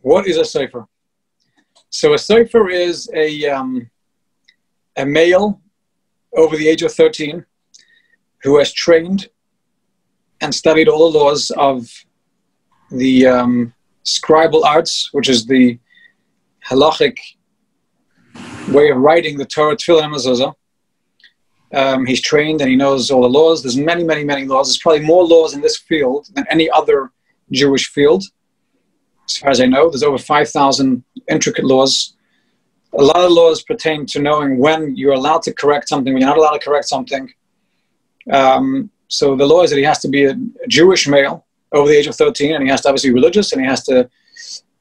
What is a Sofer? So a Sofer is a um, a male over the age of 13 who has trained and studied all the laws of the um, scribal arts, which is the halachic way of writing the Torah, Tefillin, and Mezuzah. Um, he's trained and he knows all the laws. There's many, many, many laws. There's probably more laws in this field than any other Jewish field. As far as I know, there's over 5,000 intricate laws. A lot of laws pertain to knowing when you're allowed to correct something, when you're not allowed to correct something. Um, so the law is that he has to be a Jewish male over the age of 13, and he has to obviously be religious, and he has to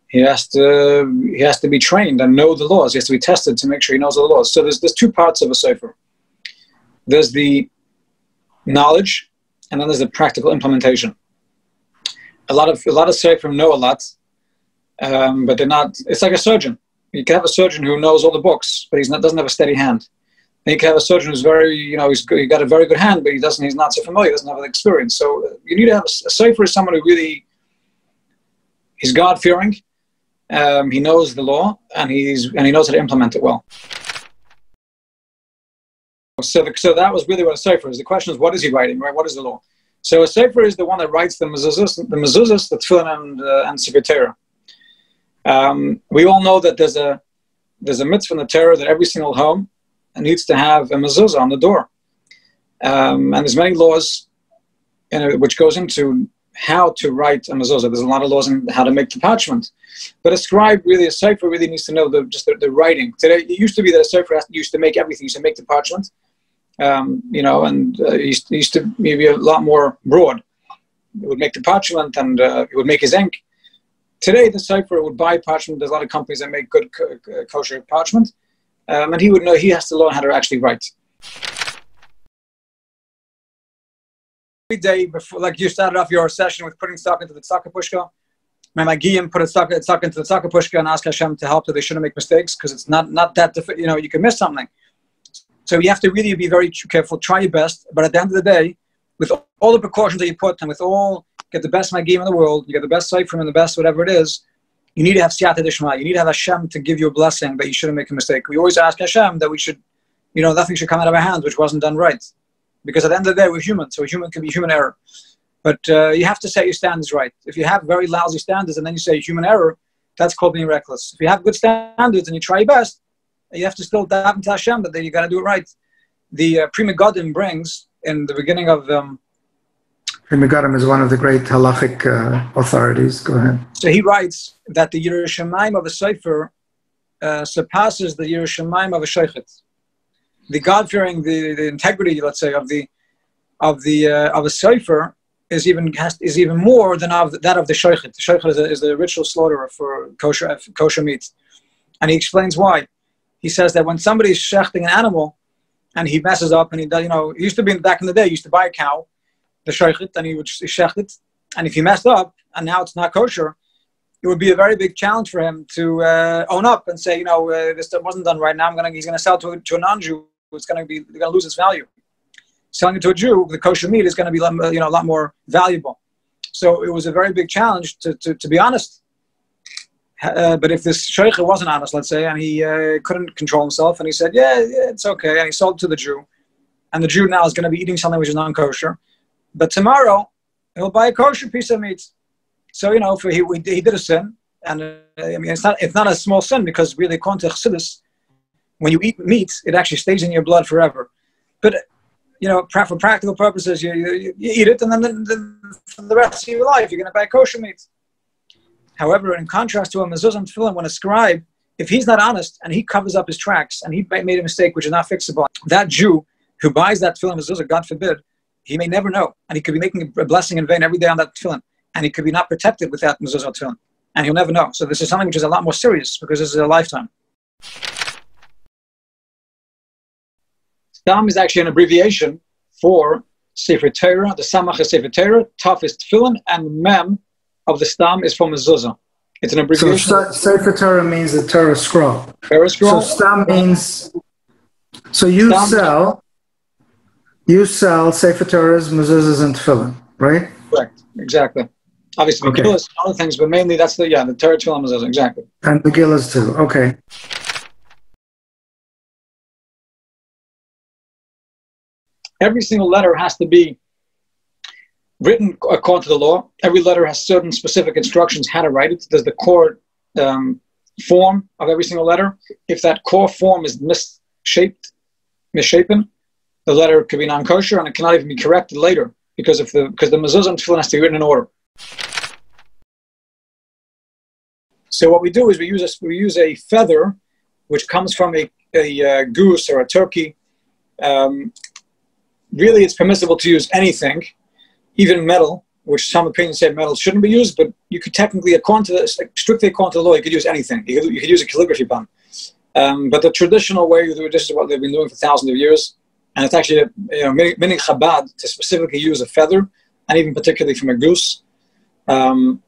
he has to he has to be trained and know the laws. He has to be tested to make sure he knows the laws. So there's there's two parts of a sefer. There's the knowledge, and then there's the practical implementation. A lot of a lot of sefer know a lot, um, but they're not. It's like a surgeon. You can have a surgeon who knows all the books, but he doesn't have a steady hand. You can have a surgeon who's very, you know, he's, he got a very good hand, but he doesn't. He's not so familiar. He doesn't have the experience. So uh, you need to have a, a sefer is someone who really he's God fearing. Um, he knows the law and he's and he knows how to implement it well. So, the, so that was really what a sefer is. The question is, what is he writing? Right? What is the law? So a sefer is the one that writes the mezuzahs, the mezuzahs, the tefillin, and uh, and sefer um, we all know that there's a there's a mitzvah in the Torah that every single home needs to have a mezuzah on the door, um, and there's many laws, you know, which goes into how to write a mezuzah. There's a lot of laws on how to make the parchment, but a scribe really, a sefer really needs to know the just the, the writing. Today, it used to be that a sefer used to make everything. Used to make the parchment, um, you know, and uh, used, used to maybe a lot more broad. It would make the parchment and uh, it would make his ink. Today, the sefer would buy parchment. There's a lot of companies that make good kosher parchment, um, and he would know he has to learn how to actually write. Every day before, like you started off your session with putting stock into the tzaka pushka. My Magiyim put a stock, stock into the tzaka pushka and ask Hashem to help that they shouldn't make mistakes because it's not not that. You know, you can miss something. So you have to really be very careful. Try your best, but at the end of the day, with all the precautions that you put and with all get the best my game in the world, you get the best sight from him, the best whatever it is, you need to have siyata dishma. You need to have Hashem to give you a blessing that you shouldn't make a mistake. We always ask Hashem that we should, you know, nothing should come out of our hands which wasn't done right. Because at the end of the day, we're human, so a human can be human error. But uh, you have to set your standards right. If you have very lousy standards and then you say human error, that's called being reckless. If you have good standards and you try your best, you have to still dive into Hashem, but then you got to do it right. The uh, Pri Megadim brings in the beginning of um, Megadim is one of the great halachic uh, authorities. Go ahead. So he writes that the Yiras Shamayim of a Sefer uh, surpasses the Yiras Shamayim of a Shochet. The God-fearing, the, the integrity, let's say, of the of the uh, of a Sefer is even is even more than of that of the Shochet. The Shochet is, is the ritual slaughterer for kosher kosher meat, and he explains why. He says that when somebody is shechting an animal, and he messes up, and he does, you know, he used to be back in the day, he used to buy a cow the shochet and he would shecht it. And if he messed up and now it's not kosher, it would be a very big challenge for him to uh, own up and say, you know, uh, this wasn't done right now. I'm gonna, he's going to sell to, to a non-Jew. It's going to be going to lose its value. Selling it to a Jew, the kosher meat is going to be you know a lot more valuable. So it was a very big challenge to, to, to be honest. Uh, but if this sheikh wasn't honest, let's say, and he uh, couldn't control himself, and he said, yeah, yeah, it's okay, and he sold to the Jew, and the Jew now is going to be eating something which is non-kosher, but tomorrow, he'll buy a kosher piece of meat. So, you know, for he, he did a sin. And uh, I mean, it's not, it's not a small sin because really, when you eat meat, it actually stays in your blood forever. But, you know, for practical purposes, you, you, you eat it and then, then, for the rest of your life, you're going to buy kosher meat. However, in contrast to a mezuzah and tefillin, when a scribe, if he's not honest and he covers up his tracks and he made a mistake which is not fixable, that Jew who buys that tefillin mezuzah, God forbid, he may never know. And he could be making a blessing in vain every day on that tefillin. And he could be not protected with that mezuzah tefillin. And he'll never know. So this is something which is a lot more serious because this is a lifetime. Stam is actually an abbreviation for Sefer Torah, the Samach is Sefer Torah, Taf is Tefillin, and Mem of the stam is from mezuzah. It's an abbreviation. So Sefer Torah means the Torah scroll. Torah scroll. So stam means. So you Stam- sell. You sell Sefer Torahs, mezuzahs, and tefillin, right? Correct. Exactly. Obviously, Okay. okay. other things, but mainly that's the yeah the Torah tefillin mezuzah. Exactly. And the gillas too. Okay. every single letter has to be written according to the law. Every letter has certain specific instructions how to write it. There's the core um, form of every single letter. If that core form is misshaped, misshapen, the letter could be non-kosher and it cannot even be corrected later because if the because the mezuzah and tefillin has to be written in order. So what we do is we use a, we use a feather, which comes from a, a uh, goose or a turkey. Um, really it's permissible to use anything, even metal, which some opinions say metal shouldn't be used, but you could technically, according to the, strictly according to the law, you could use anything. You could, you could use a calligraphy pen. Um, but the traditional way, this is what they've been doing for thousands of years, and it's actually, you know, minhag Chabad to specifically use a feather, and even particularly from a goose. Um,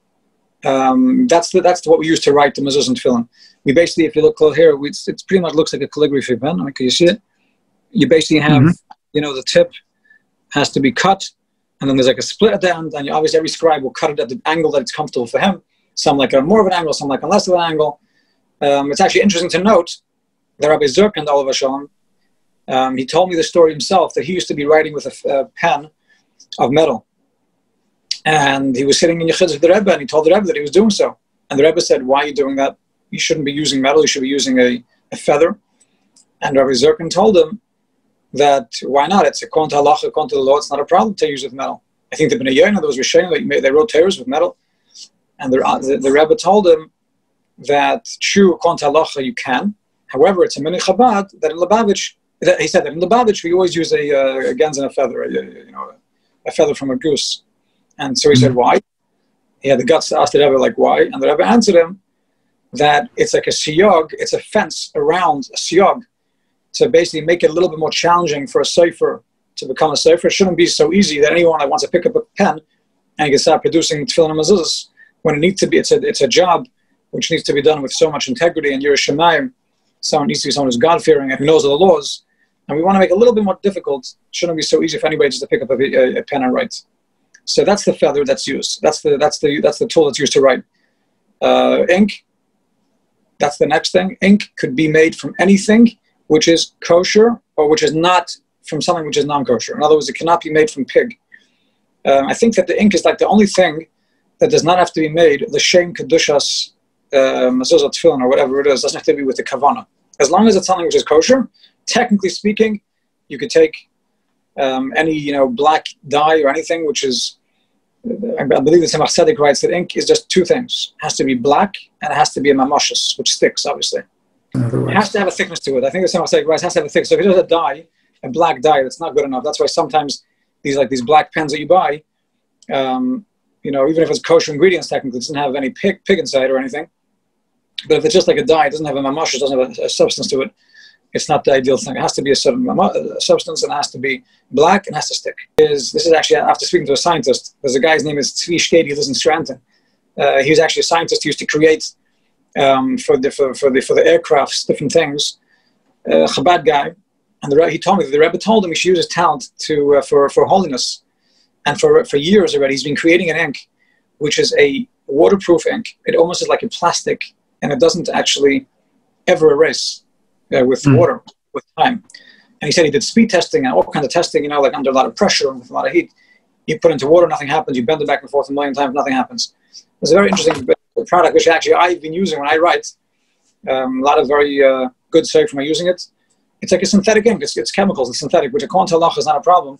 um, that's the, that's what we use to write the mezuzah and tefillin. We basically, if you look close here, we, it's, it pretty much looks like a calligraphy pen. Mean, can you see it? You basically have Mhm. you know, the tip has to be cut, and then there's like a split at the end, and you, obviously every scribe will cut it at the angle that it's comfortable for him. Some like a more of an angle, some like a less of an angle. Um, it's actually interesting to note that Rabbi Zirkand, Oliver Shalom, um, he told me the story himself that he used to be writing with a pen of metal. And he was sitting in Yechidus with the Rebbe, and he told the Rebbe that he was doing so. And the Rebbe said, Why are you doing that? You shouldn't be using metal, you should be using a, a feather. And Rabbi Zirkin told him, that why not? It's a to halacha, to the law, it's not a problem to use with metal. I think the Bnei Yonah, was Rishonim, that they wrote Torahs with metal, and the, the, the Rebbe told him that true, to halacha, you can. However, it's a minhag Chabad that in Lubavitch, he said that in Lubavitch we always use a, uh, a and a feather, a, you know, a feather from a goose. And so he said, why? He had the guts to ask the Rebbe, like, why? And the Rebbe answered him that it's like a siyog, it's a fence around a siyog to basically make it a little bit more challenging for a Sofer to become a Sofer. It shouldn't be so easy that anyone that wants to pick up a pen and can start producing tefillin and mezuzahs when it needs to be. It's a it's a job which needs to be done with so much integrity and Yiras Shamayim. Someone needs to be someone who's God fearing and who knows all the laws. And we want to make it a little bit more difficult. Shouldn't be so easy for anybody just to pick up a, a, pen and write. So that's the feather that's used. That's the that's the that's the tool that's used to write. Uh, ink. That's the next thing. Ink could be made from anything which is kosher or which is not from something which is non-kosher. In other words, it cannot be made from pig. Um, I think that the ink is like the only thing that does not have to be made. The shem kedushas uh, mezuzah tefillin or whatever it is doesn't have to be with the kavana. As long as it's something which is kosher, technically speaking, you could take um, any you know black dye or anything which is. I believe the Tzemach Tzedek writes that ink is just two things: it has to be black and it has to be a mamoshes, which sticks, obviously. It has to have a thickness to it. I think the say rice has to have a thickness. So if it does a dye, a black dye, that's not good enough. That's why sometimes these like these black pens that you buy, um, you know, even if it's kosher ingredients, technically, it doesn't have any pig, pig inside or anything. But if it's just like a dye, it doesn't have a mamash, it doesn't have a, a substance to it. It's not the ideal thing. It has to be a certain uh, substance and it has to be black and has to stick. Is this is actually after speaking to a scientist? There's a guy's name is Tzvi. He lives in Scranton. Uh, he was actually a scientist who used to create um, for the for, for the for the aircrafts, different things. Uh, Chabad guy, and the, he told me that the Rebbe told him he should use his talent to uh, for for holiness, and for for years already he's been creating an ink, which is a waterproof ink. It almost is like a plastic, and it doesn't actually ever erase uh, with Mm. water with time. And he said he did speed testing and all kinds of testing, you know, like under a lot of pressure and with a lot of heat. You put into water, nothing happens. You bend it back and forth a million times, nothing happens. It's a very interesting product, which actually I've been using when I write. Um, a lot of very uh, good sofrim using it. It's like a synthetic ink. It's, it's chemicals. It's synthetic, which according to halacha is not a problem.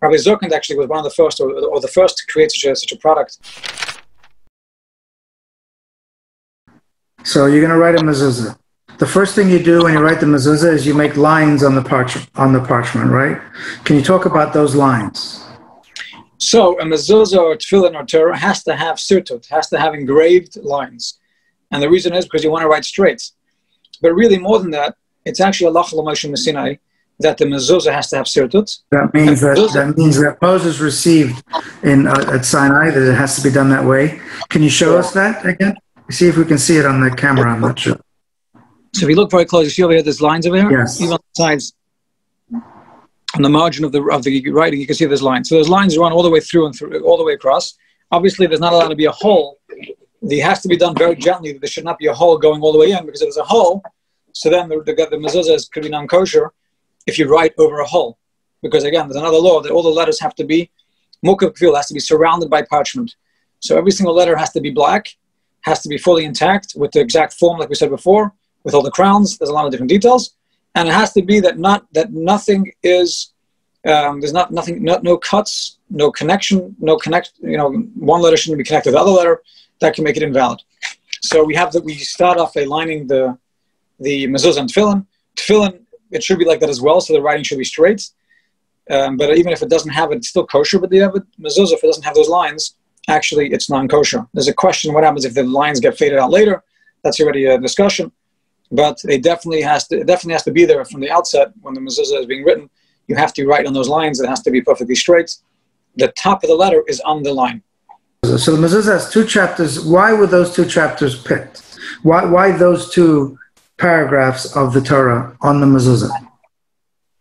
Rabbi Zirkand actually was one of the first, or, or the first to create such a, such a product. So you're going to write a mezuzah. The first thing you do when you write the mezuzah is you make lines on the parch- on the parchment, right? Can you talk about those lines? So a mezuzah or tefillin or Torah has to have sirtut, has to have engraved lines. And the reason is because you want to write straight. But really more than that, it's actually Halacha L'Moshe MiSinai that the mezuzah has to have sirtut. That means that that means that Moses received in uh, at Sinai that it has to be done that way. Can you show us that again? See if we can see it on the camera. I'm not sure. So if you look very close, you see over here, there's lines over here. Yes. Even on the sides, on the margin of the of the writing, you can see there's lines. So those lines run all the way through and through, all the way across. Obviously, there's not allowed to be a hole. It has to be done very gently. There should not be a hole going all the way in because if there's a hole, so then the the, the mezuzah could be non-kosher if you write over a hole. Because again, there's another law that all the letters have to be kfil has to be surrounded by parchment. So every single letter has to be black, has to be fully intact with the exact form, like we said before, with all the crowns. There's a lot of different details, and it has to be that not that nothing is um, there's not nothing no, no cuts, no connection, no connect. You know, one letter shouldn't be connected to the other letter. That can make it invalid. So we have that we start off by lining the the mezuzah and tefillin. Tefillin it should be like that as well, so the writing should be straight. Um, but even if it doesn't have it, it's still kosher. But the other mezuzah, if it doesn't have those lines, actually it's non-kosher. There's a question: what happens if the lines get faded out later? That's already a discussion. But it definitely has to it definitely has to be there from the outset when the mezuzah is being written. You have to write on those lines. It has to be perfectly straight. The top of the letter is on the line. So the mezuzah has two chapters. Why were those two chapters picked? Why why those two paragraphs of the Torah on the mezuzah?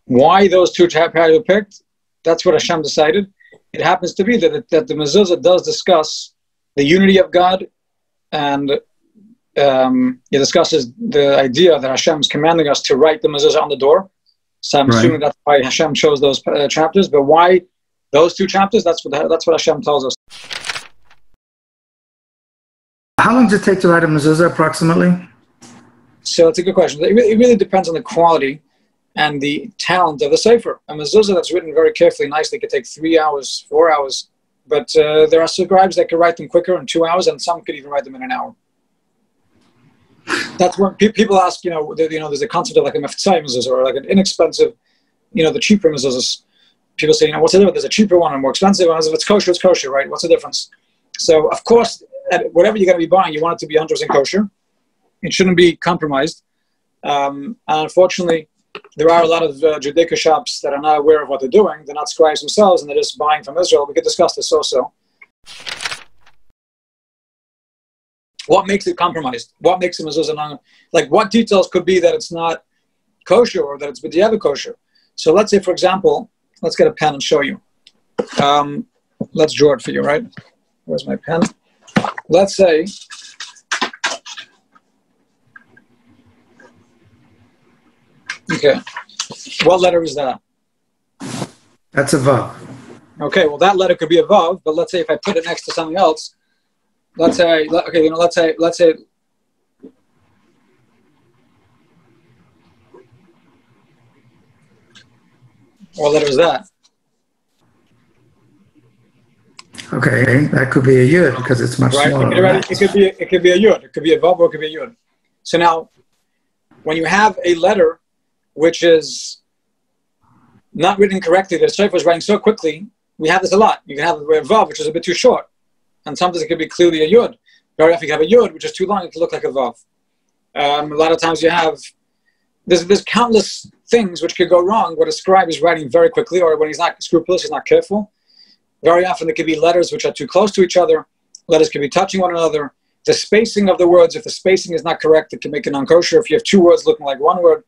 Why those two paragraphs were picked? That's what Hashem decided. It happens to be that, that the mezuzah does discuss the unity of God, and um, it discusses the idea that Hashem is commanding us to write the mezuzah on the door. So I'm right. assuming that's why Hashem chose those uh, chapters. But why those two chapters? That's what that's what Hashem tells us. How long does it take to write a mezuzah approximately? So it's a good question. It really, it really depends on the quality and the talent of the sefer. A mezuzah that's written very carefully, nicely, could take three hours, four hours. But uh, there are scribes that could write them quicker in two hours, and some could even write them in an hour. That's when pe- people ask, you know, you know, there's a concept of like a meftzai mezuzah or like an inexpensive, you know, the cheaper mezuzahs. People say, you know, what's the difference? There's a cheaper one and more expensive one. If it's kosher, it's kosher, right? What's the difference? So, of course, whatever you're going to be buying, you want it to be 100% kosher. It shouldn't be compromised. Um, and unfortunately, there are a lot of uh, Judaica shops that are not aware of what they're doing. They're not scribes themselves, and they're just buying from Israel. We could discuss this also. What makes it compromised? What makes it mezuzah Like, what details could be that it's not kosher or that it's b'diavad kosher? So let's say, for example, let's get a pen and show you. Um, let's draw it for you, right? Where's my pen? Let's say Okay. What letter is that? That's a vav. Okay, well that letter could be a vav, but let's say if I put it next to something else, let's say okay, you know, let's say let's say what letter is that? Okay, that could be a yud because it's much right. smaller. It, it could be it could be a yud. It could be a vav or it could be a yud. So now, when you have a letter which is not written correctly. The Sefer is writing so quickly. We have this a lot. You can have a Vav, which is a bit too short. And sometimes it could be clearly a Yud. Very often you have a Yud, which is too long, it can look like a Vav. Um, a lot of times you have, there's, there's countless things which could go wrong when a scribe is writing very quickly or when he's not scrupulous, he's not careful. Very often there could be letters which are too close to each other. Letters could be touching one another. The spacing of the words, if the spacing is not correct, it can make it non-kosher. If you have two words looking like one word,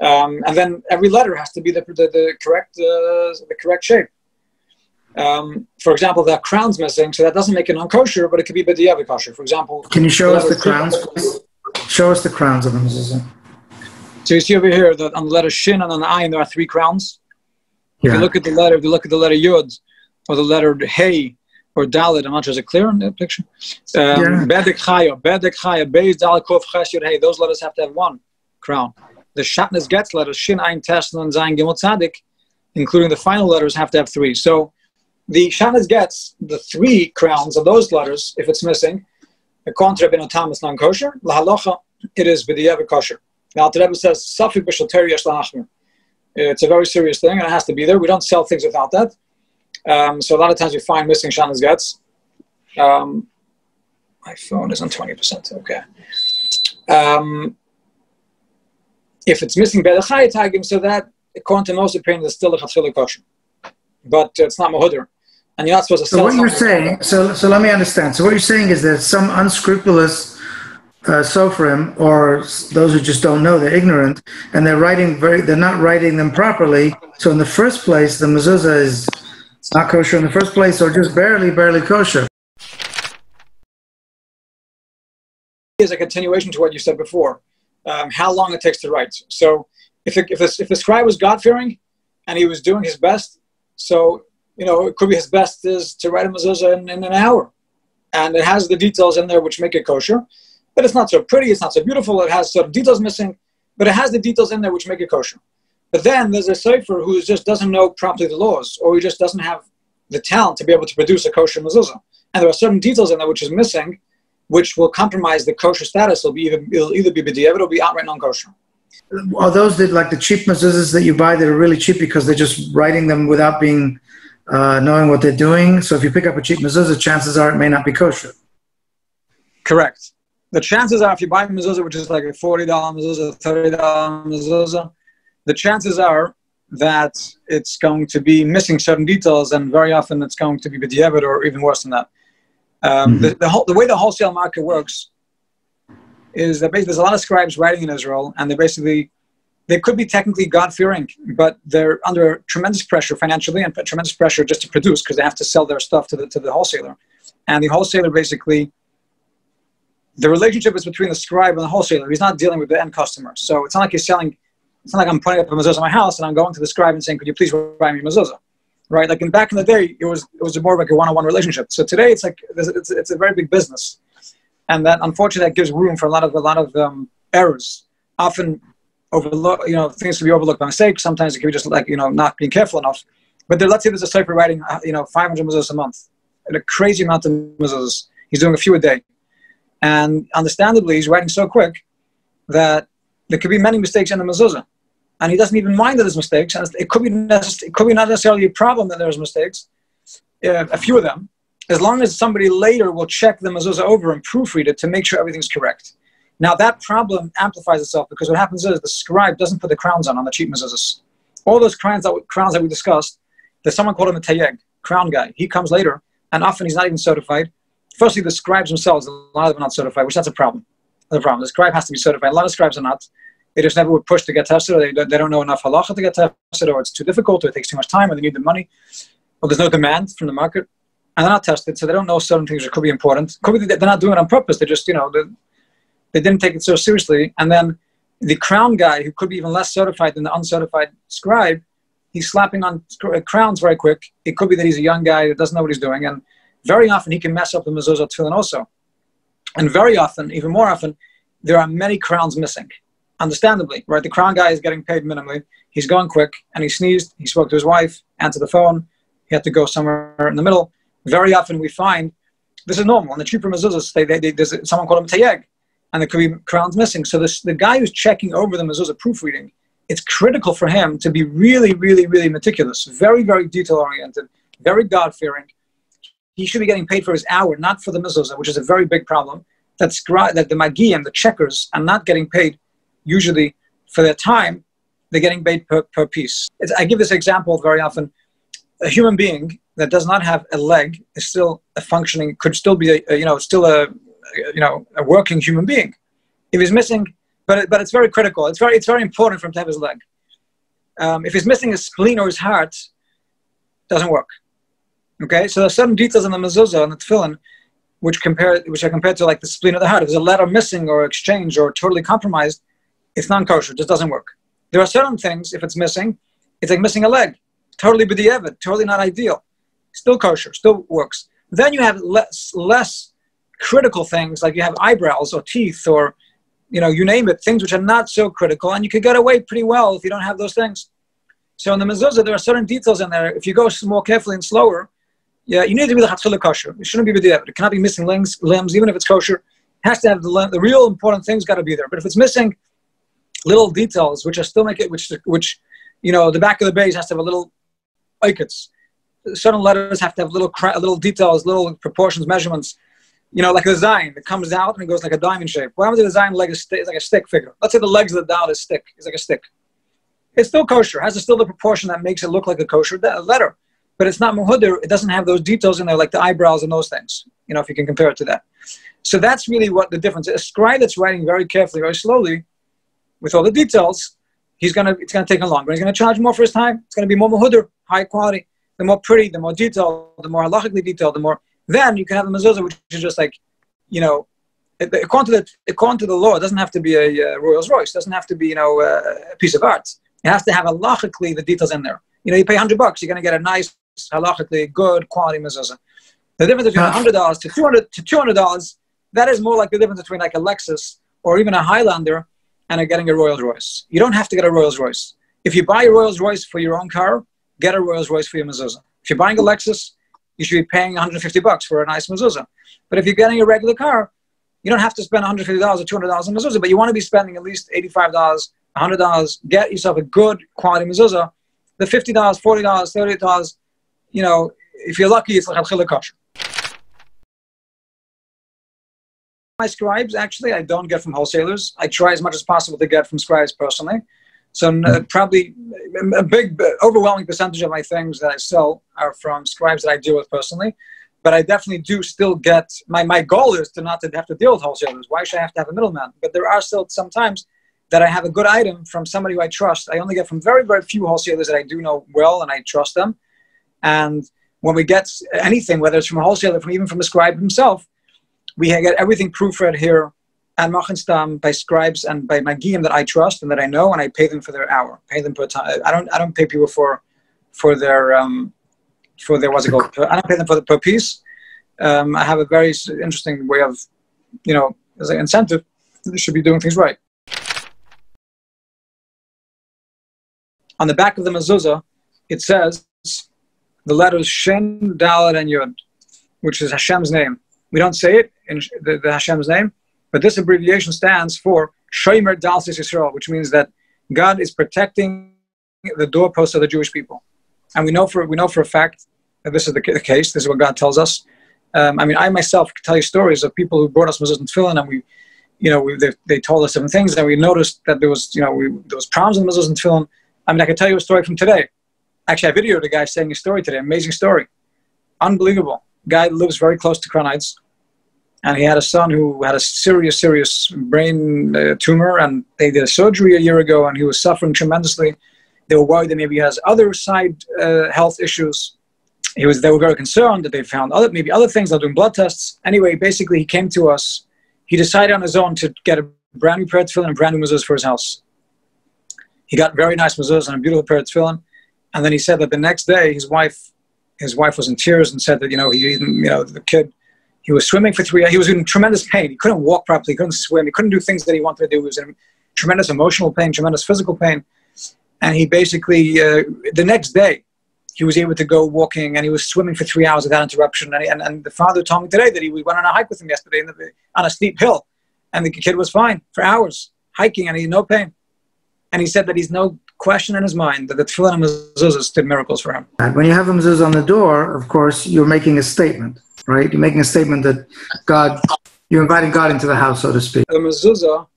um, and then every letter has to be the, the, the correct uh, the correct shape. Um, for example, the crown's missing, so that doesn't make it non-kosher, but it could be b'diavad kosher. For example, can you show us the crowns? Please? Show us the crowns of the mezuzah. So you see over here that on the letter shin and on the ayin there are three crowns. Yeah. If you look at the letter, if you look at the letter yud or the letter hey or dalit, I'm not sure is it clear in that picture. Um, bedek chaya, bedek chaya, beis dalit kof ches yud hey. Those letters have to have one crown the Shatnez Getz letters, Shin, Ein, Tesla, and Zayin, Gimel, Tzadik, including the final letters, have to have three. So the Shatnez Getz the three crowns of those letters, if it's missing, according to Rabbeinu Thomas, non kosher. Lahalacha, it is b'diavad kosher. Now, the Rebbe says, Safik It's a very serious thing, and it has to be there. We don't sell things without that. Um, so a lot of times we find missing Shatnez Getz. Um, my phone is on 20%. Okay. Um, if it's missing Belachai Tagim, so that according to most opinions, it's still a chatzila kosher, but it's not mahudr, and you're not supposed to So what you're saying, so, so let me understand. So what you're saying is that some unscrupulous uh, Sofrim, or those who just don't know, they're ignorant, and they're writing very, they're not writing them properly. So in the first place, the mezuzah is not kosher in the first place, or just barely, barely kosher. is a continuation to what you said before. Um, how long it takes to write. So if it, if, this, if the scribe was God fearing and he was doing his best, so you know it could be his best is to write a mezuzah in, in an hour, and it has the details in there which make it kosher, but it's not so pretty, it's not so beautiful. It has some details missing, but it has the details in there which make it kosher. But then there's a sefer who just doesn't know properly the laws, or he just doesn't have the talent to be able to produce a kosher mezuzah, and there are certain details in there which is missing which will compromise the kosher status. It'll be either it'll either be b'diavad, it'll be outright non-kosher. Are those the, like the cheap mezuzahs that you buy that are really cheap because they're just writing them without being, uh, knowing what they're doing? So if you pick up a cheap mezuzah, chances are it may not be kosher. Correct. The chances are, if you buy a mezuzah, which is like a forty dollar mezuzah, thirty dollar mezuzah, the chances are that it's going to be missing certain details, and very often it's going to be b'diavad or even worse than that. Um, Mhm. the, the, whole, the way the wholesale market works is that basically there's a lot of scribes writing in Israel, and they basically they could be technically God fearing, but they're under tremendous pressure financially and tremendous pressure just to produce because they have to sell their stuff to the to the wholesaler, and the wholesaler basically the relationship is between the scribe and the wholesaler. He's not dealing with the end customer, so it's not like he's selling. It's not like I'm putting up a mezuzah in my house and I'm going to the scribe and saying, "Could you please write me a mezuzah?" Right? Like in back in the day, it was it was more like a one-on-one relationship. So today, it's like it's, it's a very big business, and that unfortunately that gives room for a lot of a lot of um, errors. Often overlook, you know, things can be overlooked by mistake. Sometimes it can be just like you know not being careful enough. But there, let's say there's a sefer writing, uh, you know, 500 mezuzahs a month, and a crazy amount of mezuzahs. He's doing a few a day, and understandably, he's writing so quick that there could be many mistakes in the mezuzah, and he doesn't even mind that there's mistakes. And it could be necess- it could be not necessarily a problem that there's mistakes, uh, a few of them, as long as somebody later will check the mezuzah over and proofread it to make sure everything's correct. Now that problem amplifies itself because what happens is the scribe doesn't put the crowns on on the cheap mezuzahs. All those crowns that crowns that we discussed, there's someone called him a tayeg, crown guy. He comes later, and often he's not even certified. Firstly, the scribes themselves, a lot of them are not certified, which that's a problem. A problem. The scribe has to be certified. A lot of scribes are not. They just never were pushed to get tested, or they, don't- they don't know enough halacha to get tested, or it's too difficult, or it takes too much time, or they need the money, or there's no demand from the market, and they're not tested, so they don't know certain things that could be important. Could be they're not doing it on purpose. They're just, you know, they, didn't take it so seriously. And then the crown guy, who could be even less certified than the uncertified scribe, he's slapping on uh, crowns very quick. It could be that he's a young guy that doesn't know what he's doing, and very often he can mess up the mezuzah tefillin also. And very often, even more often, there are many crowns missing. Understandably, right? The crown guy is getting paid minimally. He's going quick, and he sneezed. He spoke to his wife, answered the phone. He had to go somewhere in the middle. Very often, we find this is normal. And the cheaper mezuzahs, they, they, they, someone called him tayeg, and be crowns missing. So this, the guy who's checking over them, as the mezuzah proofreading, it's critical for him to be really, really, really meticulous, very, very detail oriented, very God fearing. He should be getting paid for his hour, not for the mezuzah, which is a very big problem. That, scri- that the magi and the checkers, are not getting paid usually for their time. They're getting paid per, per piece. It's, I give this example very often. A human being that does not have a leg is still a functioning, could still be a, a you know, still a, you know, a working human being. If he's missing, but but it's very critical. It's very it's very important for him to have his leg. Um, if he's missing his spleen or his heart, doesn't work. Okay, so there's certain details in the mezuzah and the tefillin, which compare which are compared to like the spleen of the heart. If there's a letter missing or exchanged or totally compromised, it's non-kosher. It just doesn't work. There are certain things if it's missing, it's like missing a leg. Totally b'di'evet, totally not ideal. Still kosher, still works. Then you have less less critical things like you have eyebrows or teeth or you know you name it things which are not so critical and you could get away pretty well if you don't have those things. So in the mezuzah there are certain details in there. If you go more carefully and slower, yeah, you need to be the chatzila kosher. It shouldn't be b'di'evet. It cannot be missing limbs, limbs even if it's kosher. It has to have the, the real important things got to be there. But if it's missing little details which are still make it which which you know the back of the base has to have a little ikets. Certain letters have to have little little details, little proportions, measurements. You know, like a design that comes out and it goes like a diamond shape. What happens to the design leg is like a stick figure? Let's say the legs of the dal is stick, It's like a stick. It's still kosher. It has still the proportion that makes it look like a kosher letter. But it's not muhudir. It doesn't have those details in there like the eyebrows and those things, you know, if you can compare it to that. So that's really what the difference is. A scribe that's writing very carefully, very slowly, with all the details, he's gonna it's gonna take him longer. He's gonna charge more for his time. It's gonna be more muhudir, high quality. The more pretty, the more detailed, the more halachically detailed, the more. Then you can have the mezuzah, which is just like, you know, according to the according to the law, it doesn't have to be a uh, Royce. It doesn't have to be you know a piece of art. It has to have halachically the details in there. You know, you pay hundred bucks, you're gonna get a nice halachically good quality mezuzah. The difference between hundred dollars to two hundred to two hundred dollars, that is more like the difference between like a Lexus or even a Highlander and a getting a Rolls Royce. You don't have to get a Rolls Royce. If you buy a Rolls Royce for your own car, get a Rolls Royce for your mezuzah. If you're buying a Lexus, you should be paying 150 bucks for a nice mezuzah. But if you're getting a regular car, you don't have to spend $150 or $200 on mezuzah, but you want to be spending at least $85, $100. Get yourself a good quality mezuzah. The $50, $40, $30, you know, if you're lucky, it's like a kosher. My scribes, actually, I don't get from wholesalers. I try as much as possible to get from scribes personally. So uh, probably a big, overwhelming percentage of my things that I sell are from scribes that I deal with personally. But I definitely do still get my my goal is to not to have to deal with wholesalers. Why should I have to have a middleman? But there are still sometimes that I have a good item from somebody who I trust. I only get from very very few wholesalers that I do know well and I trust them. And when we get anything, whether it's from a wholesaler, from even from a scribe himself, we get everything proofread here at Machon Stam by scribes and by magim that I trust and that I know, and I pay them for their hour. Pay them per time. I don't. I don't pay people for for their um, for their what's it called? I don't pay them for the per piece. Um, I have a very interesting way of, you know, as an incentive, they should be doing things right. On the back of the mezuzah, it says the letters Shin, Dalet, and Yud, which is Hashem's name. We don't say it in the, the Hashem's name, but this abbreviation stands for Shomer Dalsis Yisrael, which means that God is protecting the doorposts of the Jewish people. And we know for, we know for a fact that this is the, the case. This is what God tells us. Um, I mean, I myself could tell you stories of people who brought us mezuzah and tefillin, and we, you know, we, they, they, told us different things, and we noticed that there was, you know, we, there was problems in mezuzah and tefillin. I mean, I could tell you a story from today. Actually, I videoed a guy saying a story today. Amazing story. Unbelievable. Guy lives very close to Heights and he had a son who had a serious, serious brain uh, tumor, and they did a surgery a year ago, and he was suffering tremendously. They were worried that maybe he has other side uh, health issues. He was, they were very concerned that they found other, maybe other things. They're doing blood tests. Anyway, basically, he came to us. He decided on his own to get a brand new pair of tefillin and brand new mezuzahs for his house. He got very nice mezuzahs and a beautiful pair of tefillin. And then he said that the next day, his wife, his wife was in tears and said that you know he, you know, the kid he was swimming for three. hours. He was in tremendous pain. He couldn't walk properly. He couldn't swim. He couldn't do things that he wanted to do. He was in tremendous emotional pain, tremendous physical pain. And he basically, uh, the next day, he was able to go walking and he was swimming for three hours without interruption. And, and, and the father told me today that he went on a hike with him yesterday the, on a steep hill. And the kid was fine for hours hiking and he had no pain. And he said that he's no question in his mind that the tefillin and mezuzahs did miracles for him. And when you have a mezuzah on the door, of course, you're making a statement right? You're making a statement that God, you're inviting God into the house, so to speak. The mezuzah,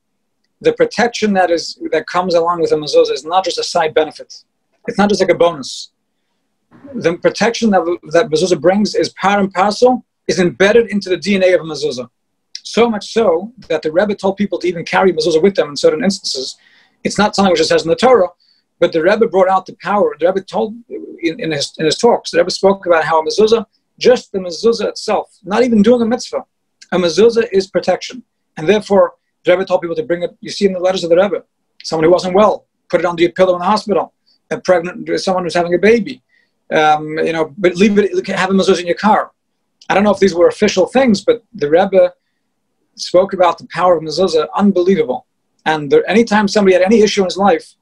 the protection that is that comes along with the mezuzah is not just a side benefit. It's not just like a bonus. The protection that that mezuzah brings is part and parcel, is embedded into the DNA of a mezuzah. So much so that the Rebbe told people to even carry mezuzah with them in certain instances. It's not something which it says in the Torah, but the Rebbe brought out the power. The Rebbe told in, in, his, in his talks, the Rebbe spoke about how a mezuzah just the mezuzah itself, not even doing a mitzvah. A mezuzah is protection. And therefore, the Rebbe told people to bring it, you see in the letters of the Rebbe, someone who wasn't well, put it under your pillow in the hospital, a pregnant, someone who's having a baby, um, you know, but leave it, have a mezuzah in your car. I don't know if these were official things, but the Rebbe spoke about the power of mezuzah, unbelievable. And there, anytime somebody had any issue in his life,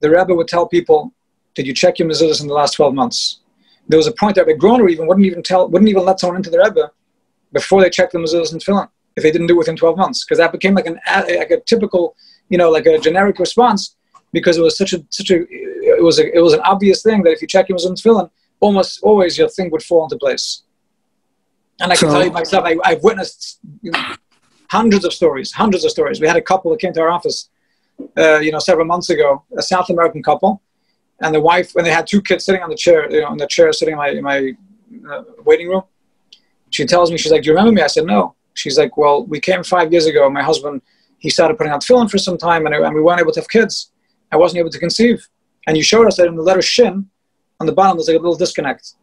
the Rebbe would tell people, did you check your mezuzahs in the last 12 months? There was a point that the Groner even wouldn't even tell, wouldn't even let someone into the Rebbe before they checked the mezuzahs and tefillin if they didn't do it within 12 months, because that became like an like a typical, you know, like a generic response, because it was such a such a it was a, it was an obvious thing that if you check your mezuzahs and tefillin, almost always your thing would fall into place. And I can so, tell you myself, I, have witnessed you know, hundreds of stories, hundreds of stories. We had a couple that came to our office uh, you know, several months ago, a South American couple, and the wife, when they had two kids sitting on the chair, you know, in the chair sitting in my, in my uh, waiting room, she tells me, she's like, "Do you remember me?" I said, "No." She's like, "Well, we came five years ago. My husband, he started putting on tefillin for some time, and, and we weren't able to have kids. I wasn't able to conceive. And you showed us that in the letter shin, on the bottom, there's like a little disconnect.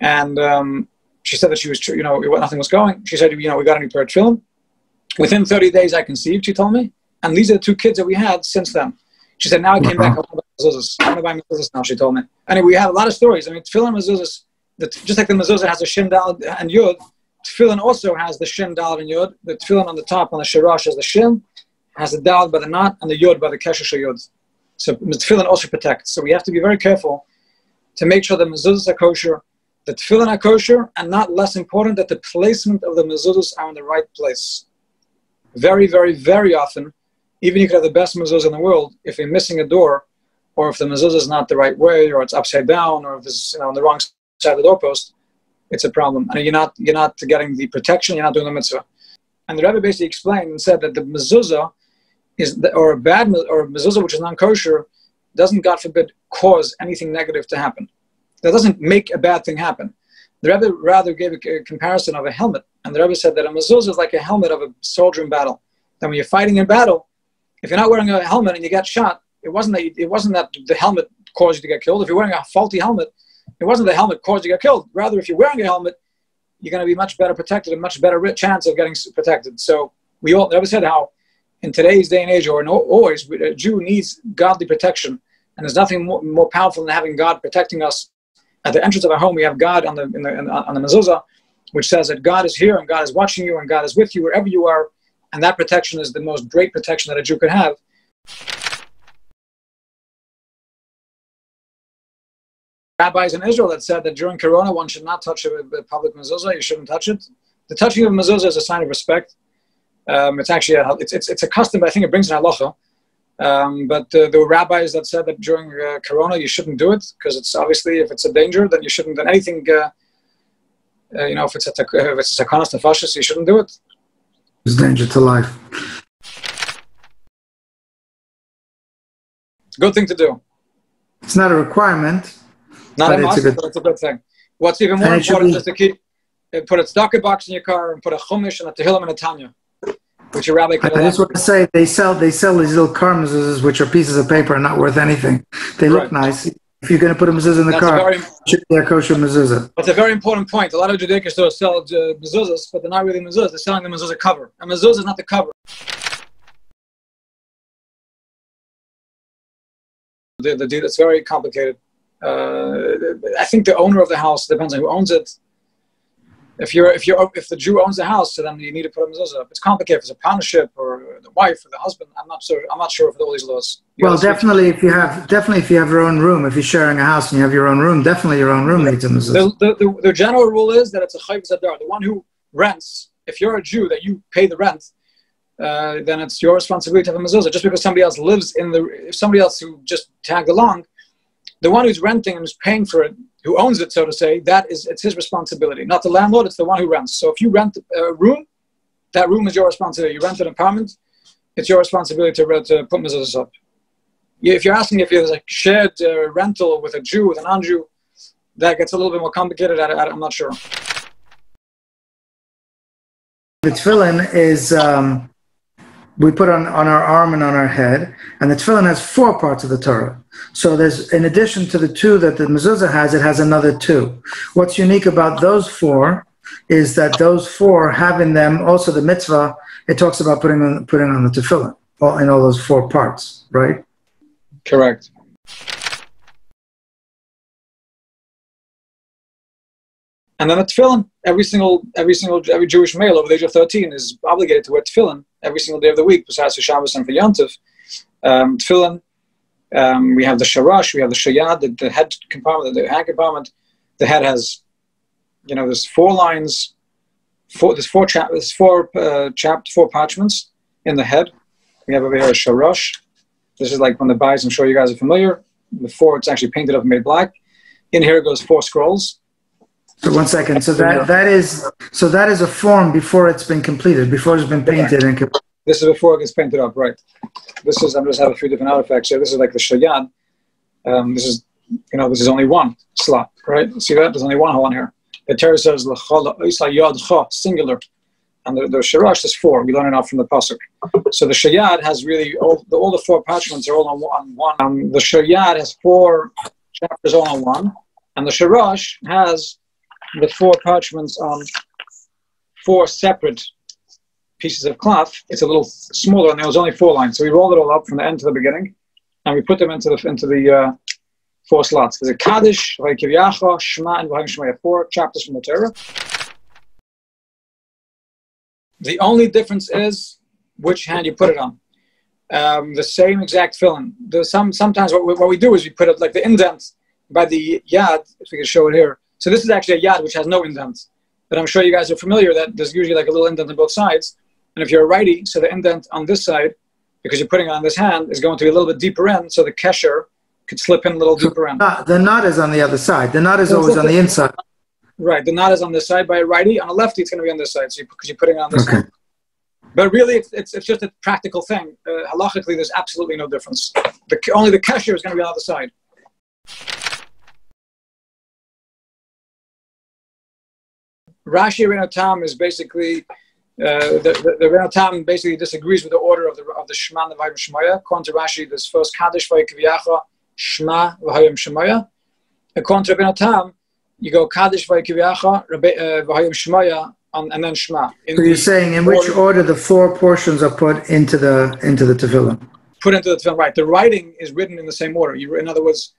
And um, she said that she was, true, you know, nothing was going. She said, you know, we got a new pair of tefillin. Within 30 days, I conceived. She told me, and these are the two kids that we had since then. She said, now I came back. I want to buy mezuzahs now. She told me. Anyway, we have a lot of stories. I mean, tefillin mezuzahs, just like the mezuzah has a shin, dal, and yud, tefillin also has the shin, dal, and yud. The tefillin on the top on the shel rosh has the shin, has the dal by the knot, and the yud by the kesher yud. So tefillin also protects. So we have to be very careful to make sure the mezuzahs are kosher, the tefillin are kosher, and not less important that the placement of the mezuzahs are in the right place. Very, very, very often, even if you could have the best mezuzah in the world, if you're missing a door, or if the mezuzah is not the right way, or it's upside down, or if it's you know on the wrong side of the doorpost, it's a problem. And you're not you're not getting the protection, you're not doing the mitzvah. And the Rebbe basically explained and said that the mezuzah is the, or a bad or a mezuzah which is non-kosher doesn't, God forbid, cause anything negative to happen. That doesn't make a bad thing happen. The Rebbe rather gave a, comparison of a helmet, and the Rebbe said that a mezuzah is like a helmet of a soldier in battle. Then when you're fighting in battle, if you're not wearing a helmet and you get shot, it wasn't that it wasn't that the helmet caused you to get killed. If you're wearing a faulty helmet, it wasn't the helmet caused you to get killed. Rather, if you're wearing a helmet, you're going to be much better protected, a much better chance of getting protected. So we all never said how in today's day and age, or always, a Jew needs godly protection, and there's nothing more, more, powerful than having God protecting us. At the entrance of our home, we have God on the, in the, in, on the mezuzah, which says that God is here and God is watching you and God is with you wherever you are, and that protection is the most great protection that a Jew could have. Rabbis in Israel that said that during Corona one should not touch a, a public mezuzah, you shouldn't touch it. The touching of mezuzah is a sign of respect um, it's actually a, it's, it's, it's a custom, but I think it brings an halacha. Um, but uh, there were rabbis that said that during uh, Corona you shouldn't do it because it's obviously if it's a danger, then you shouldn't. do anything, uh, uh, you know, if it's a if it's a nefashis, you shouldn't do it. It's danger to life. Good thing to do. It's not a requirement. Not a must, but it's a good thing. What's even more important is to keep uh, put a tzedakah box in your car and put a chumash and a tehillim and a tanya which your rabbi could I just want to say they sell they sell these little car mezuzahs, which are pieces of paper and not worth anything. They look right. nice. If you're going to put a mezuzah in the That's car, very, should be a kosher mezuzah. That's a very important point. A lot of Judaic stores sell uh, mezuzahs, but they're not really mezuzahs. They're selling the mezuzah cover. A mezuzah is not the cover. The, the deal, it's very complicated. Uh, I think the owner of the house depends on who owns it if you're if you're if the Jew owns the house, so then you need to put a mezuzah. It's complicated, if it's a partnership or the wife or the husband, I'm not sure. I'm not sure of all these laws. Well, definitely if you have definitely if you have your own room, if you're sharing a house and you have your own room, definitely your own room needs a mezuzah. The, the, the, the, general rule is that it's a chayv zadar. The one who rents, if you're a Jew that you pay the rent, uh, then it's your responsibility to have a mezuzah. Just because somebody else lives in the, if somebody else who just tagged along, the one who's renting and is paying for it who owns it, so to say, that is it's his responsibility, not the landlord. It's the one who rents. So if you rent a room, that room is your responsibility. You rent an apartment, it's your responsibility to, to put mezuzahs up. If you're asking if there's a shared uh, rental with a Jew with an non-Jew, that gets a little bit more complicated. I, am not sure. The tefillin is um, we put on, on our arm and on our head. And the tefillin has four parts of the Torah. So there's, in addition to the two that the mezuzah has, it has another two. What's unique about those four is that those four have in them also the mitzvah. It talks about putting on, putting on the tefillin all, in all those four parts, right? Correct. And then a tefillin, every single, every single, every Jewish male over the age of 13 is obligated to wear tefillin every single day of the week, besides the Shabbos and for Yontif. Um, tefillin, um, we have the shel rosh, we have the shel yad, the, the head compartment, the hand compartment. The head has, you know, there's four lines, four, there's four chap, there's four uh, chap, four parchments in the head. We have over here a shel rosh. This is like one of the buys. I'm sure you guys are familiar. Before it's actually painted up and made black. In here it goes four scrolls. So one second. So that that is so that is a form before it's been completed, before it's been painted and completed. This is before it gets painted up, right? This is, I'm just have a few different artifacts here. This is like the Shel Yad. Um, this is, you know, this is only one slot, right? See that? There's only one hole in here. The Torah says, yad singular. And the, the Shel Rosh is four. We learn it out from the Pasuk. So the Shel Yad has really, all the, all the four parchments are all on one. one. Um, the Shel Yad has four chapters all on one. And the Shel Rosh has the four parchments on four separate pieces of cloth. It's a little smaller, and there was only four lines. So we rolled it all up from the end to the beginning, and we put them into the into the uh, four slots. There's a Kaddish, Vayikiv Shema, and Vahim four chapters from the Torah. The only difference is which hand you put it on. Um, the same exact filling. There's some sometimes what we, what we do is we put it like the indent by the yad. If we can show it here. So this is actually a yad which has no indent. But I'm sure you guys are familiar that there's usually like a little indent on both sides. And if you're a righty, so the indent on this side, because you're putting it on this hand, is going to be a little bit deeper in, so the kesher could slip in a little deeper in. the knot is on the other side. The knot is always on the inside. Right. The knot is on this side by a righty. On a lefty, it's going to be on this side, so because you, are putting it on this okay. But really, it's, it's, it's, just a practical thing. Uh, halachically, there's absolutely no difference. The, only the kesher is going to be on the other side. Rashi Rabbeinu Tam is basically uh, the, the, the Rabbeinu Tam basically disagrees with the order of the of the Shema and the Vayim Shemaya. According to Rashi, there's first Kaddish Vayikiviyacha, Shema Vayim Shemaya. According to Rabbeinu Tam, you go Kaddish Vayikiviyacha, Vayim Shemaya, and then Shema. In so you're saying in which order the four portions are put into the into the tefillah? Put into the tefillah, right? The writing is written in the same order. You, in other words,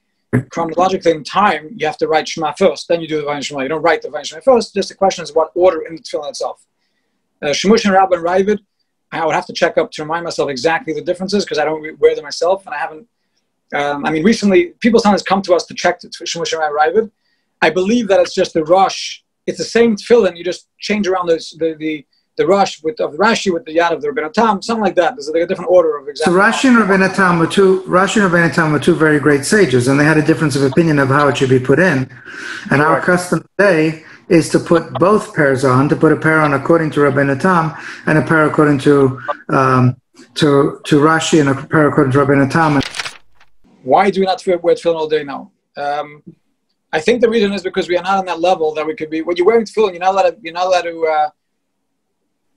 chronologically in time, you have to write Shema first, then you do the Vayin Shema. You don't write the Vayin Shema first. Just the question is what order in the tefillah itself. Uh, Shemush and Rabban Ravid, I would have to check up to remind myself exactly the differences because I don't wear them myself and I haven't. Um, I mean, recently people sometimes come to us to check Shemush and Ravid. I believe that it's just the rush. It's the same tefillin. You just change around the the, the, the rush with of Rashi with the yad of the Rabbeinu something like that. There's like a different order of exactly. So Rashi and Rabbeinu Tam were two. Rashi and Rabbeinu were two very great sages, and they had a difference of opinion of how it should be put in. And our custom today is to put both pairs on, to put a pair on according to Rabbeinu Tam and a pair according to um, to to Rashi and a pair according to Rabbeinu Tam. Why do we not wear tefillin all day now? Um, I think the reason is because we are not on that level that we could be. When you're wearing tefillin, you're not allowed to. You're not allowed to. Uh,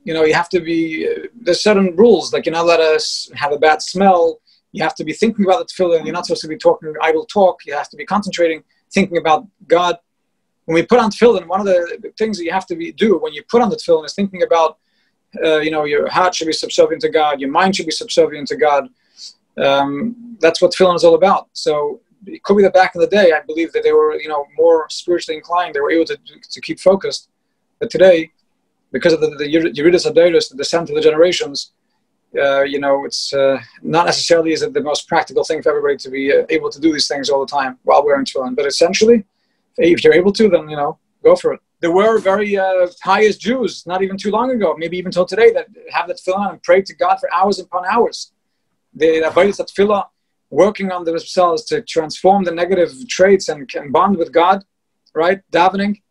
you know, you have to be. There's certain rules, like you're not allowed to have a bad smell. You have to be thinking about the tefillin. You're not supposed to be talking i will talk. You have to be concentrating, thinking about God when we put on tefillin, one of the things that you have to be, do when you put on the tefillin is thinking about, uh, you know, your heart should be subservient to God, your mind should be subservient to God. Um, that's what tefillin is all about. So it could be that back in the day, I believe that they were, you know, more spiritually inclined. They were able to, to keep focused. But today, because of the, the Yeridas Hadoros, the descent of the generations, uh, you know, it's uh, not necessarily is it the most practical thing for everybody to be uh, able to do these things all the time while wearing tefillin. But essentially, if you're able to, then you know, go for it. There were very uh, pious Jews, not even too long ago, maybe even till today, that have that tefillah and pray to God for hours upon hours. They have that tefillah, working on themselves to transform the negative traits and, and bond with God, right? Davening,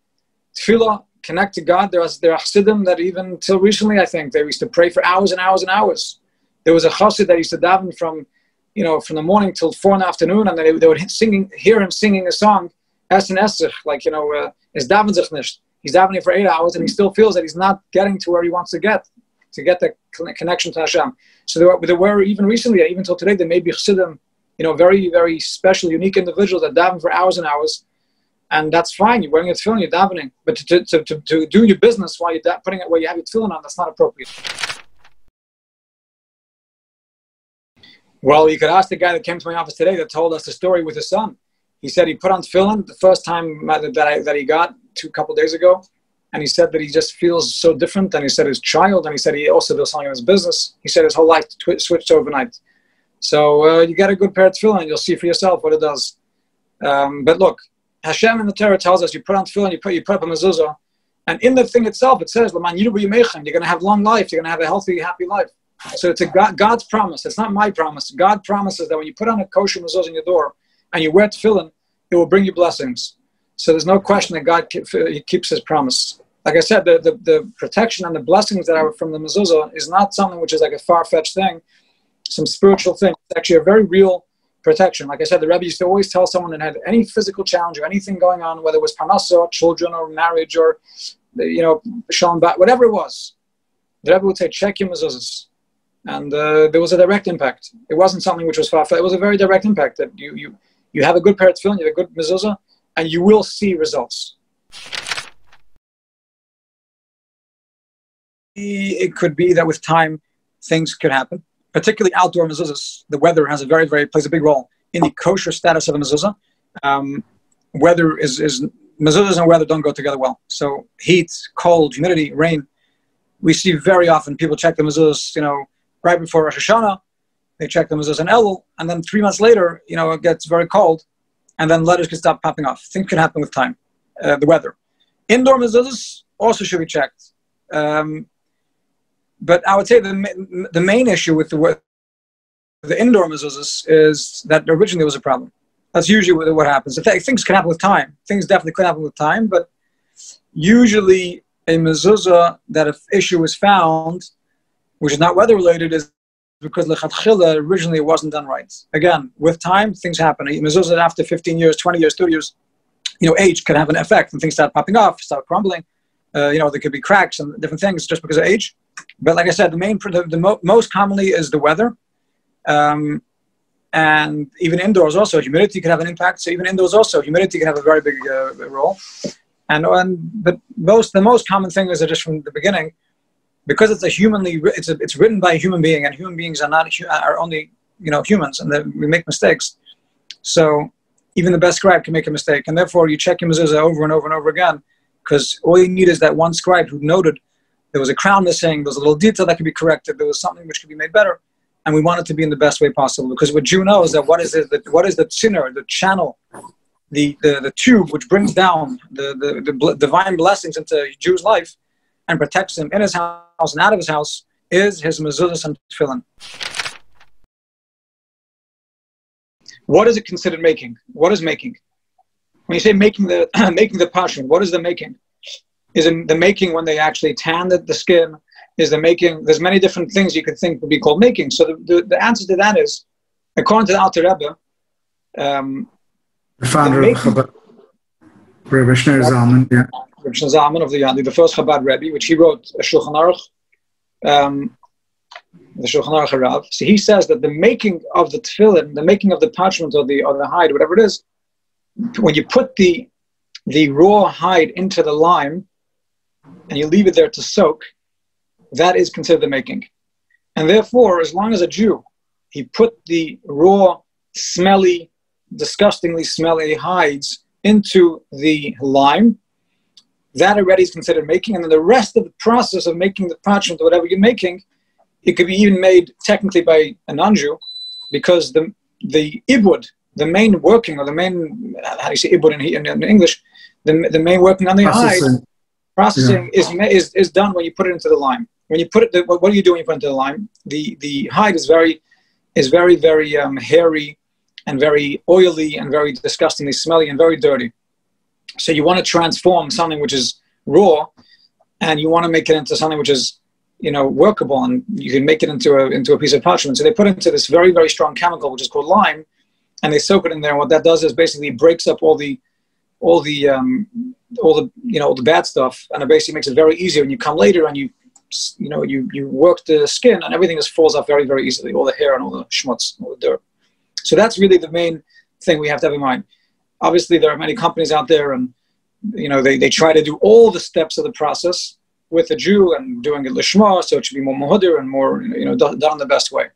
tefillah, connect to God. There are there are chassidim that even till recently, I think, they used to pray for hours and hours and hours. There was a chassid that used to daven from, you know, from the morning till four in the afternoon, and they, they would singing, hear him singing a song Essen Essich, like, you know, uh, is daven. He's davening for eight hours and he still feels that he's not getting to where he wants to get, to get the connection to Hashem. So there were, there were even recently, even till today, there may be chassidim, you know, very, very special, unique individuals that daven for hours and hours. And that's fine. You're wearing your tefillin, you're davening. But to, to, to, to do your business while you're da- putting it where you have your tefillin on, that's not appropriate. Well, you could ask the guy that came to my office today that told us the story with his son he said he put on tefillin the first time that, I, that he got two couple days ago, and he said that he just feels so different. And he said his child, and he said he also does something in his business. He said his whole life switched overnight. So uh, you get a good pair of tefillin, and you'll see for yourself what it does. Um, but look, Hashem in the Torah tells us you put on tefillin, you put you put up a mezuzah, and in the thing itself it says, "Laman You're going to have long life. You're going to have a healthy, happy life." So it's a God, God's promise. It's not my promise. God promises that when you put on a kosher mezuzah in your door, and you wear tefillin, it will bring you blessings. So there's no question that God he keeps his promise. like I said, the, the, the, protection and the blessings that are from the mezuzah is not something which is like a far fetched thing, some spiritual thing. It's actually a very real protection. Like I said, the Rebbe used to always tell someone that had any physical challenge or anything going on, whether it was parnasa, children, or marriage, or you know, shalom, bat, whatever it was, the Rebbe would say, check your mezuzahs. And uh, there was a direct impact. It wasn't something which was far It was a very direct impact that you, you, you have a good pair tefillin, you have a good mezuzah, and you will see results. It could be that with time, things could happen. Particularly outdoor mezuzahs, the weather has a very, very plays a big role in the kosher status of a mezuzah. Um, weather is, is mezuzahs and weather don't go together well. So heat, cold, humidity, rain. We see very often people check the mezuzahs, you know, right before Rosh Hashanah. They check the mezuzahs and Elul, and then three months later, you know, it gets very cold, and then letters can stop popping off. Things can happen with time, uh, the weather. Indoor mezuzahs also should be checked. Um, but I would say the, the main issue with the, the indoor mezuzahs is that originally there was a problem. That's usually what happens. Things can happen with time. Things definitely could happen with time, but usually a mezuzah that if issue is found, which is not weather related, is because lechatchila originally it wasn't done right. Again, with time, things happen. A mezuzah after 15 years, 20 years, 30 years, you know, age can have an effect, and things start popping off, start crumbling. Uh, you know, there could be cracks and different things just because of age. But like I said, the main, the, the mo- most commonly is the weather. Um, and even indoors also, humidity can have an impact. So even indoors also, humidity can have a very big uh, role. And, and but most, the most common thing is just from the beginning, because it's a humanly, it's, a, it's written by a human being and human beings are not, are only, you know, humans and we make mistakes. So even the best scribe can make a mistake. And therefore you check your mezuzah over and over and over again because all you need is that one scribe who noted there was a crown missing, there was a little detail that could be corrected, there was something which could be made better, and we want it to be in the best way possible. Because what Jew knows that what is it, that what is the tzinor, the channel, the, the, the tube which brings down the, the, the divine blessings into Jew's life and protects him in his house and out of his house is his mezuzah and tefillin. What is it considered making? What is making? When you say making the making the passion, what is the making? Is in the making when they actually tan the, the skin is the making there's many different things you could think would be called making. So the, the, the answer to that is according to the Alter Rebbe um, the founder the of Chabad Rebbe Shneur Zalman yeah. Rebbe Shneur Zalman of the, the first Chabad Rebbe which he wrote a Shulchan Aruch um, the Shulchan Aruch Harav. So he says that the making of the tefillin the making of the parchment or the or the hide whatever it is when you put the the raw hide into the lime and you leave it there to soak, that is considered the making. And therefore, as long as a Jew, he put the raw, smelly, disgustingly smelly hides into the lime, that already is considered making. And then the rest of the process of making the parchment or whatever you're making, it could be even made technically by a non-Jew, because the the ibud, the main working or the main how do you say ibud in, in, in English, the, the main working on the hide Processing yeah. is, is, is done when you put it into the lime. When you put it, what do you do when you put it into the lime? The, the hide is very, is very, very um, hairy and very oily and very disgustingly smelly and very dirty. So you want to transform something which is raw and you want to make it into something which is you know workable and you can make it into a into a piece of parchment so they put it into this very very strong chemical which is called lime and they soak it in there and what that does is basically breaks up all the all the um, all the you know all the bad stuff, and it basically makes it very easy when you come later and you you know you you work the skin and everything just falls off very very easily, all the hair and all the schmutz, all the dirt. So that's really the main thing we have to have in mind. Obviously, there are many companies out there, and you know they, they try to do all the steps of the process with a Jew and doing it lishma, so it should be more muhadir and more you know done, done the best way.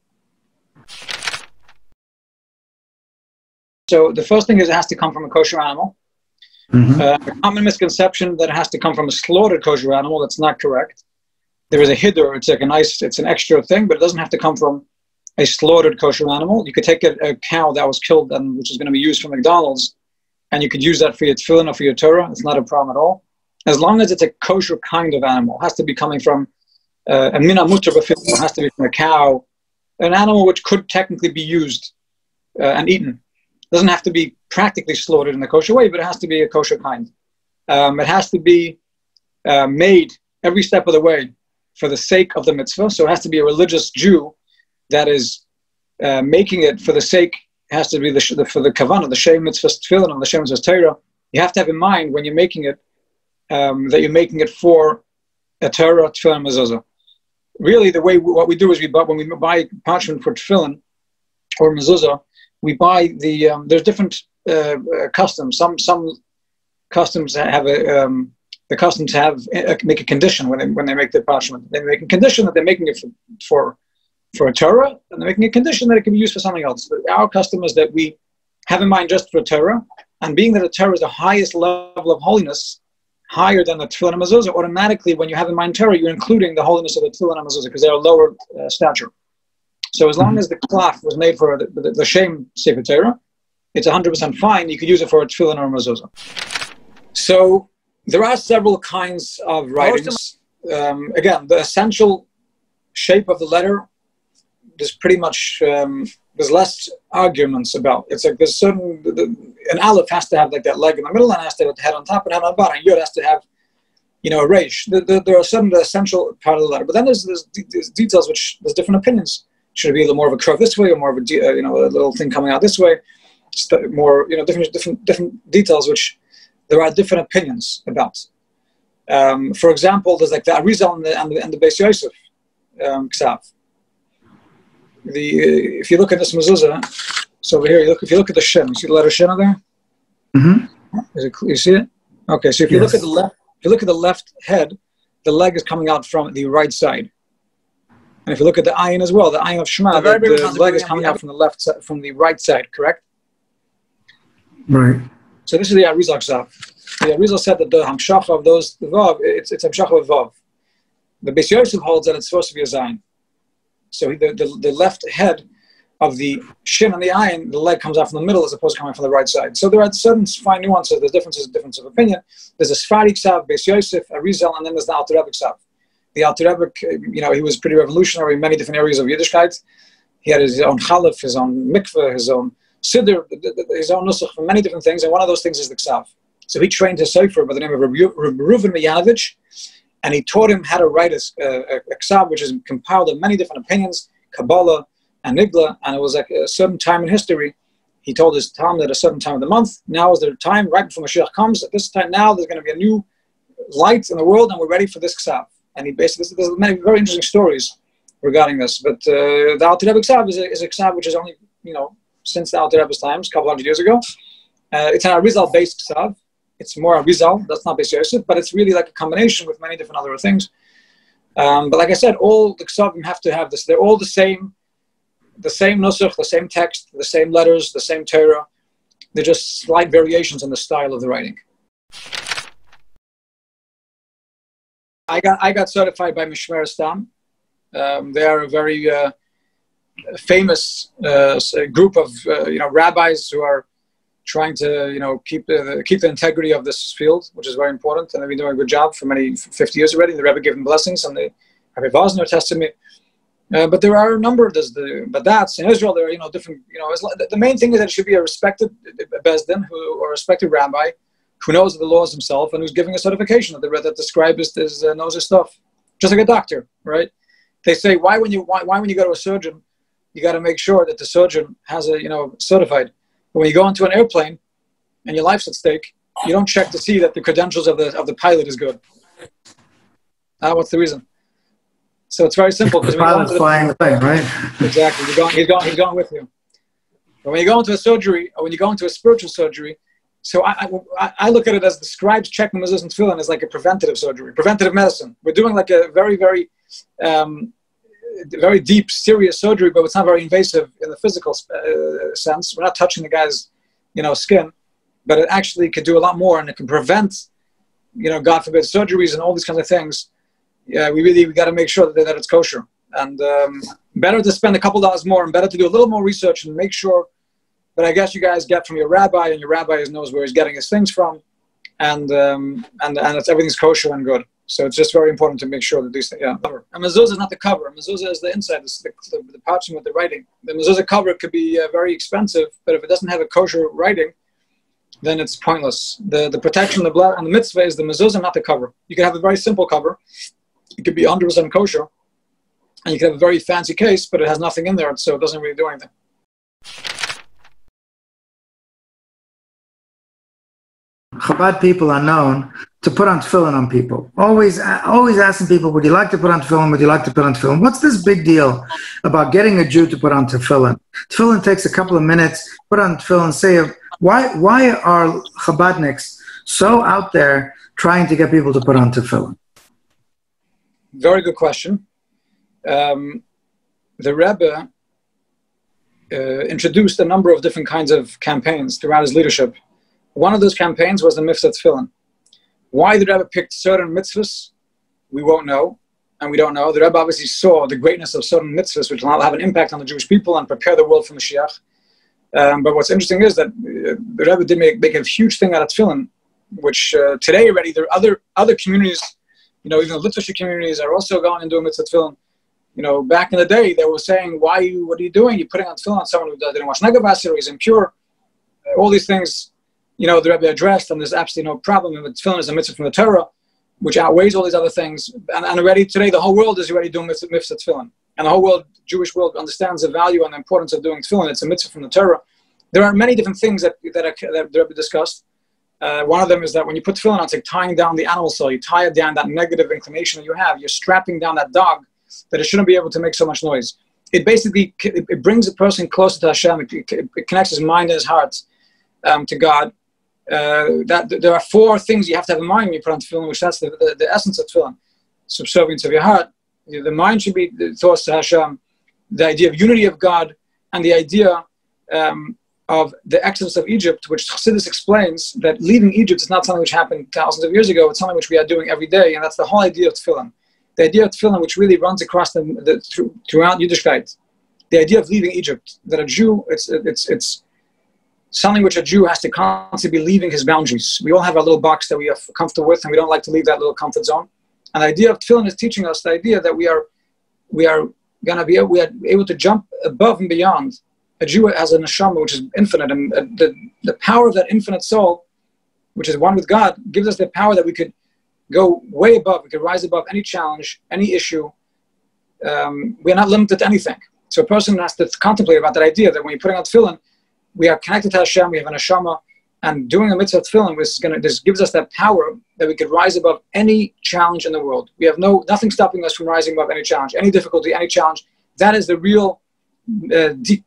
So the first thing is it has to come from a kosher animal. Mm-hmm. Uh, a common misconception that it has to come from a slaughtered kosher animal. That's not correct. There is a hiddur. It's like a nice, it's an extra thing, but it doesn't have to come from a slaughtered kosher animal. You could take a, a cow that was killed and which is going to be used for McDonald's, and you could use that for your tefillin or for your Torah. It's not a problem at all. As long as it's a kosher kind of animal, it has to be coming from uh, a min hamutar it has to be from a cow, an animal which could technically be used uh, and eaten. Doesn't have to be practically slaughtered in a kosher way, but it has to be a kosher kind. Um, it has to be uh, made every step of the way for the sake of the mitzvah. So it has to be a religious Jew that is uh, making it for the sake, has to be the, the for the kavanah, the shem mitzvah tefillin, and the shem mitzvah Torah. You have to have in mind when you're making it um, that you're making it for a Torah, tefillin, mezuzah. Really, the way we, what we do is we buy when we buy parchment for tefillin or mezuzah, we buy the um, there's different uh, uh customs. Some some customs have a um, the customs have uh, make a condition when they when they make the parchment. They make a condition that they're making it for for, for a Torah, and they're making a condition that it can be used for something else. But our custom is that we have in mind just for Torah, and being that a Torah is the highest level of holiness, higher than the Tefillin and Mezuzah, automatically when you have in mind Torah, you're including the holiness of the Tefillin and Mezuzah because they're a lower uh, stature. So as long mm-hmm. as the klaf was made for the, the, the Shem Sefer Torah, it's 100% fine. You could use it for a Tefillin or a Mezuzah. So there are several kinds of writings. Um, again, the essential shape of the letter there's pretty much um, there's less arguments about. It's like there's certain the, an aleph has to have like that leg in the middle and has to have the head on top and head on the bottom. Yud has to have you know a resh. The, the, there are certain the essential part of the letter, but then there's, there's, there's, details which there's different opinions. Should it be a little more of a curve this way or more of a uh, you know a little thing coming out this way? More you know different different different details which there are different opinions about. Um, for example, there's like the Arizal and the, and the, and the Beis Yosef um, Ksav. The, uh, if you look at this mezuzah, so over here, you look, if you look at the shin, you see the letter shin over there? Mm-hmm. Is it, you see it? Okay, so if you yes. look at the left, if you look at the left head, the leg is coming out from the right side. And if you look at the ayin as well, the ayin of Shema, the, the leg is coming out from the left side, from the right side, correct? Right. So this is the Arizal Ksav. The Arizal said that the Hamshach of those, the Vav, it's, it's Hamshach of Vav. The Beis Yosef holds that it's supposed to be a Zayin. So the, the, the, left head of the shin and the ayin, the leg comes out from the middle as opposed to coming from the right side. So there are certain fine nuances, there's differences, difference of opinion. There's a Sfari Ksav, Beis Yosef, Arizal, and then there's the Alter Rebbe Ksav. The Alter Rebbe, you know, he was pretty revolutionary in many different areas of Yiddishkeit. He had his own chalaf, his own mikveh, his own siddur, his own nusach for many different things, and one of those things is the ksav. So he trained his sofer by the name of Reuven Miyanovich, and he taught him how to write a, a, a ksav, which is compiled of many different opinions, Kabbalah and Nigla, and it was like a certain time in history. He told his talmid at a certain time of the month. Now is the time, right before Mashiach comes. At this time now, there's going to be a new light in the world, and we're ready for this ksav. And he basically, there's many very interesting stories regarding this. But uh, the Alter Rebbe ksav is a, is a ksav which is only, you know, since the Alter Rebbe's times, a couple hundred years ago. Uh, it's an Arizal based Ksav. It's more Arizal, that's not Beis Yosef, but it's really like a combination with many different other things. Um, but like I said, all the Ksavim have to have this. They're all the same, the same Nusach, the same text, the same letters, the same Torah. They're just slight variations in the style of the writing. I got I got certified by Mishmer Stam. Um, they are a very uh, famous uh, group of uh, you know rabbis who are trying to you know keep the keep the integrity of this field, which is very important, and they've been doing a good job for many 50 years already. The Rebbe gave them blessings, and the Rabbi Vosner tested me. Uh, but there are a number of this. The, but that's in Israel. There are you know different. You know, the main thing is that it should be a respected beis din who or a respected rabbi who knows the laws himself and who's giving a certification that the that the scribe is, is uh, knows his stuff, just like a doctor, right? They say why when you why, why when you go to a surgeon you got to make sure that the surgeon has a, you know, certified. But when you go onto an airplane and your life's at stake, you don't check to see that the credentials of the, of the pilot is good. Uh, what's the reason? So it's very simple. The pilot's the, flying the plane, right? Exactly. You're going, he's, going, he's going with you. But when you go into a surgery, or when you go into a spiritual surgery, so I, I, I look at it as the scribes check mezuzah and tefillin as like a preventative surgery, preventative medicine. We're doing like a very, very um, very deep, serious surgery, but it's not very invasive in the physical uh, sense. We're not touching the guy's, you know, skin, but it actually could do a lot more, and it can prevent, you know, God forbid, surgeries and all these kinds of things. Yeah, we really we got to make sure that, that it's kosher, and um, better to spend a couple dollars more, and better to do a little more research and make sure that I guess you guys get from your rabbi, and your rabbi knows where he's getting his things from, and um, and and it's everything's kosher and good. So it's just very important to make sure that these things, yeah. A mezuzah is not the cover. A mezuzah is the inside, it's the, the, the with the writing. The mezuzah cover could be uh, very expensive, but if it doesn't have a kosher writing, then it's pointless. The the protection, the blood, and the mitzvah is the mezuzah, not the cover. You can have a very simple cover. It could be 100% kosher, and you can have a very fancy case, but it has nothing in there, so it doesn't really do anything. Chabad people are known to put on tefillin on people. Always, always asking people, would you like to put on tefillin? Would you like to put on tefillin? What's this big deal about getting a Jew to put on tefillin? Tefillin takes a couple of minutes. Put on tefillin. Say, why, why are Chabadniks so out there trying to get people to put on tefillin? Very good question. Um, the Rebbe uh, introduced a number of different kinds of campaigns throughout his leadership one of those campaigns was the mitzvah tefillin. Why the Rebbe picked certain mitzvahs, we won't know, and we don't know. The Rebbe obviously saw the greatness of certain mitzvahs, which will have an impact on the Jewish people and prepare the world for Mashiach. Um, but what's interesting is that uh, the Rebbe did make, make a huge thing out of tefillin, which uh, today already there are other other communities, you know, even the Litvishe communities are also going and doing mitzvah tefillin. You know, back in the day, they were saying, "Why you? What are you doing? You're putting on tefillin on someone who didn't wash or he's impure." All these things you know, the Rebbe addressed, and there's absolutely no problem. And tefillin is a mitzvah from the Torah, which outweighs all these other things. And, and already today, the whole world is already doing mitzvah, mitzvah tefillin. And the whole world, Jewish world, understands the value and the importance of doing tefillin. It's a mitzvah from the Torah. There are many different things that, that, are, that the Rebbe discussed. Uh, one of them is that when you put tefillin on, it's like tying down the animal cell. You tie it down, that negative inclination that you have. You're strapping down that dog that it shouldn't be able to make so much noise. It basically it, brings a person closer to Hashem. It, it, it connects his mind and his heart um, to God uh, that there are four things you have to have in mind when you put on tefillin, which that's the, the, the essence of tefillin. Subservience of your heart. The mind should be the thoughts to Hashem, the idea of unity of God, and the idea um, of the exodus of Egypt, which Chassidus explains that leaving Egypt is not something which happened thousands of years ago, it's something which we are doing every day, and that's the whole idea of tefillin. The idea of tefillin, which really runs across the, the through, throughout Yiddishkeit, the idea of leaving Egypt, that a Jew, it's, it's, it's, something which a Jew has to constantly be leaving his boundaries. We all have our little box that we are comfortable with, and we don't like to leave that little comfort zone. And the idea of tefillin is teaching us the idea that we are, we are going to be able, we are able to jump above and beyond. A Jew has a neshama which is infinite, and the, the power of that infinite soul, which is one with God, gives us the power that we could go way above. We could rise above any challenge, any issue. Um, we are not limited to anything. So a person has to contemplate about that idea that when you're putting on tefillin, we are connected to Hashem, we have an Hashama, and doing a mitzvah tefillin is gonna, this gives us that power that we could rise above any challenge in the world. We have no nothing stopping us from rising above any challenge, any difficulty, any challenge. That is the real uh, deep,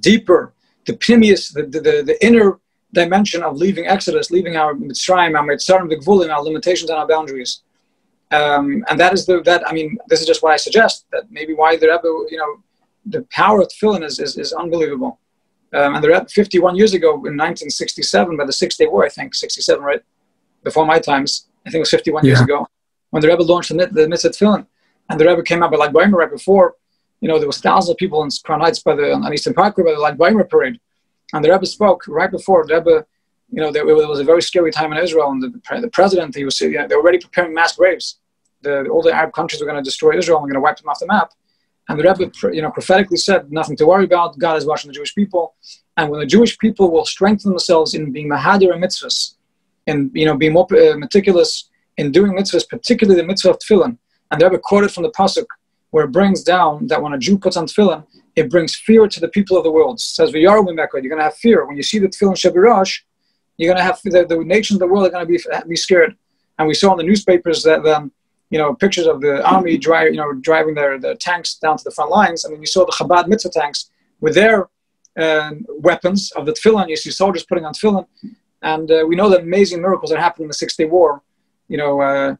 deeper, the pnimius, the, the, the, the, inner dimension of leaving Exodus, leaving our Mitzrayim, our Mitzrayim, the Gvulin, our limitations and our boundaries. Um, and that is the that I mean, this is just what I suggest that maybe why the Rebbe, you know, the power of tefillin is, is, is unbelievable. Um, and the 51 years ago in 1967, by the Six Day War, I think, 67, right? Before my times, I think it was 51 yeah. years ago, when the Rebbe launched the, the Mitzvah Tefillin. And the Rebbe came out by Lag BaOmer right before, you know, there was thousands of people in Crown Heights by the, on Eastern Parkway by the Lag BaOmer parade. And the Rebbe spoke right before. The Rebbe, you know, there, it was a very scary time in Israel. And the, the president, he was, you know, they were already preparing mass graves. The, all the Arab countries were going to destroy Israel and going to wipe them off the map. And the Rebbe, you know, prophetically said, nothing to worry about. God is watching the Jewish people. And when the Jewish people will strengthen themselves in being mahadir and mitzvahs, and, you know, being more uh, meticulous in doing mitzvahs, particularly the mitzvah of tefillin. And the Rebbe quoted from the Pasuk, where it brings down that when a Jew puts on tefillin, it brings fear to the people of the world. It says, V'yaru you're going to have fear. When you see the tefillin shebarosh, you're going to have, the, the nations of the world are going to be, be scared. And we saw in the newspapers that um, you know, pictures of the army drive, you know, driving their, their tanks down to the front lines. I mean, you saw the Chabad mitzvah tanks with their uh, weapons of the tefillin. You see soldiers putting on tefillin. And uh, we know the amazing miracles that happened in the Six Day War. You know, uh,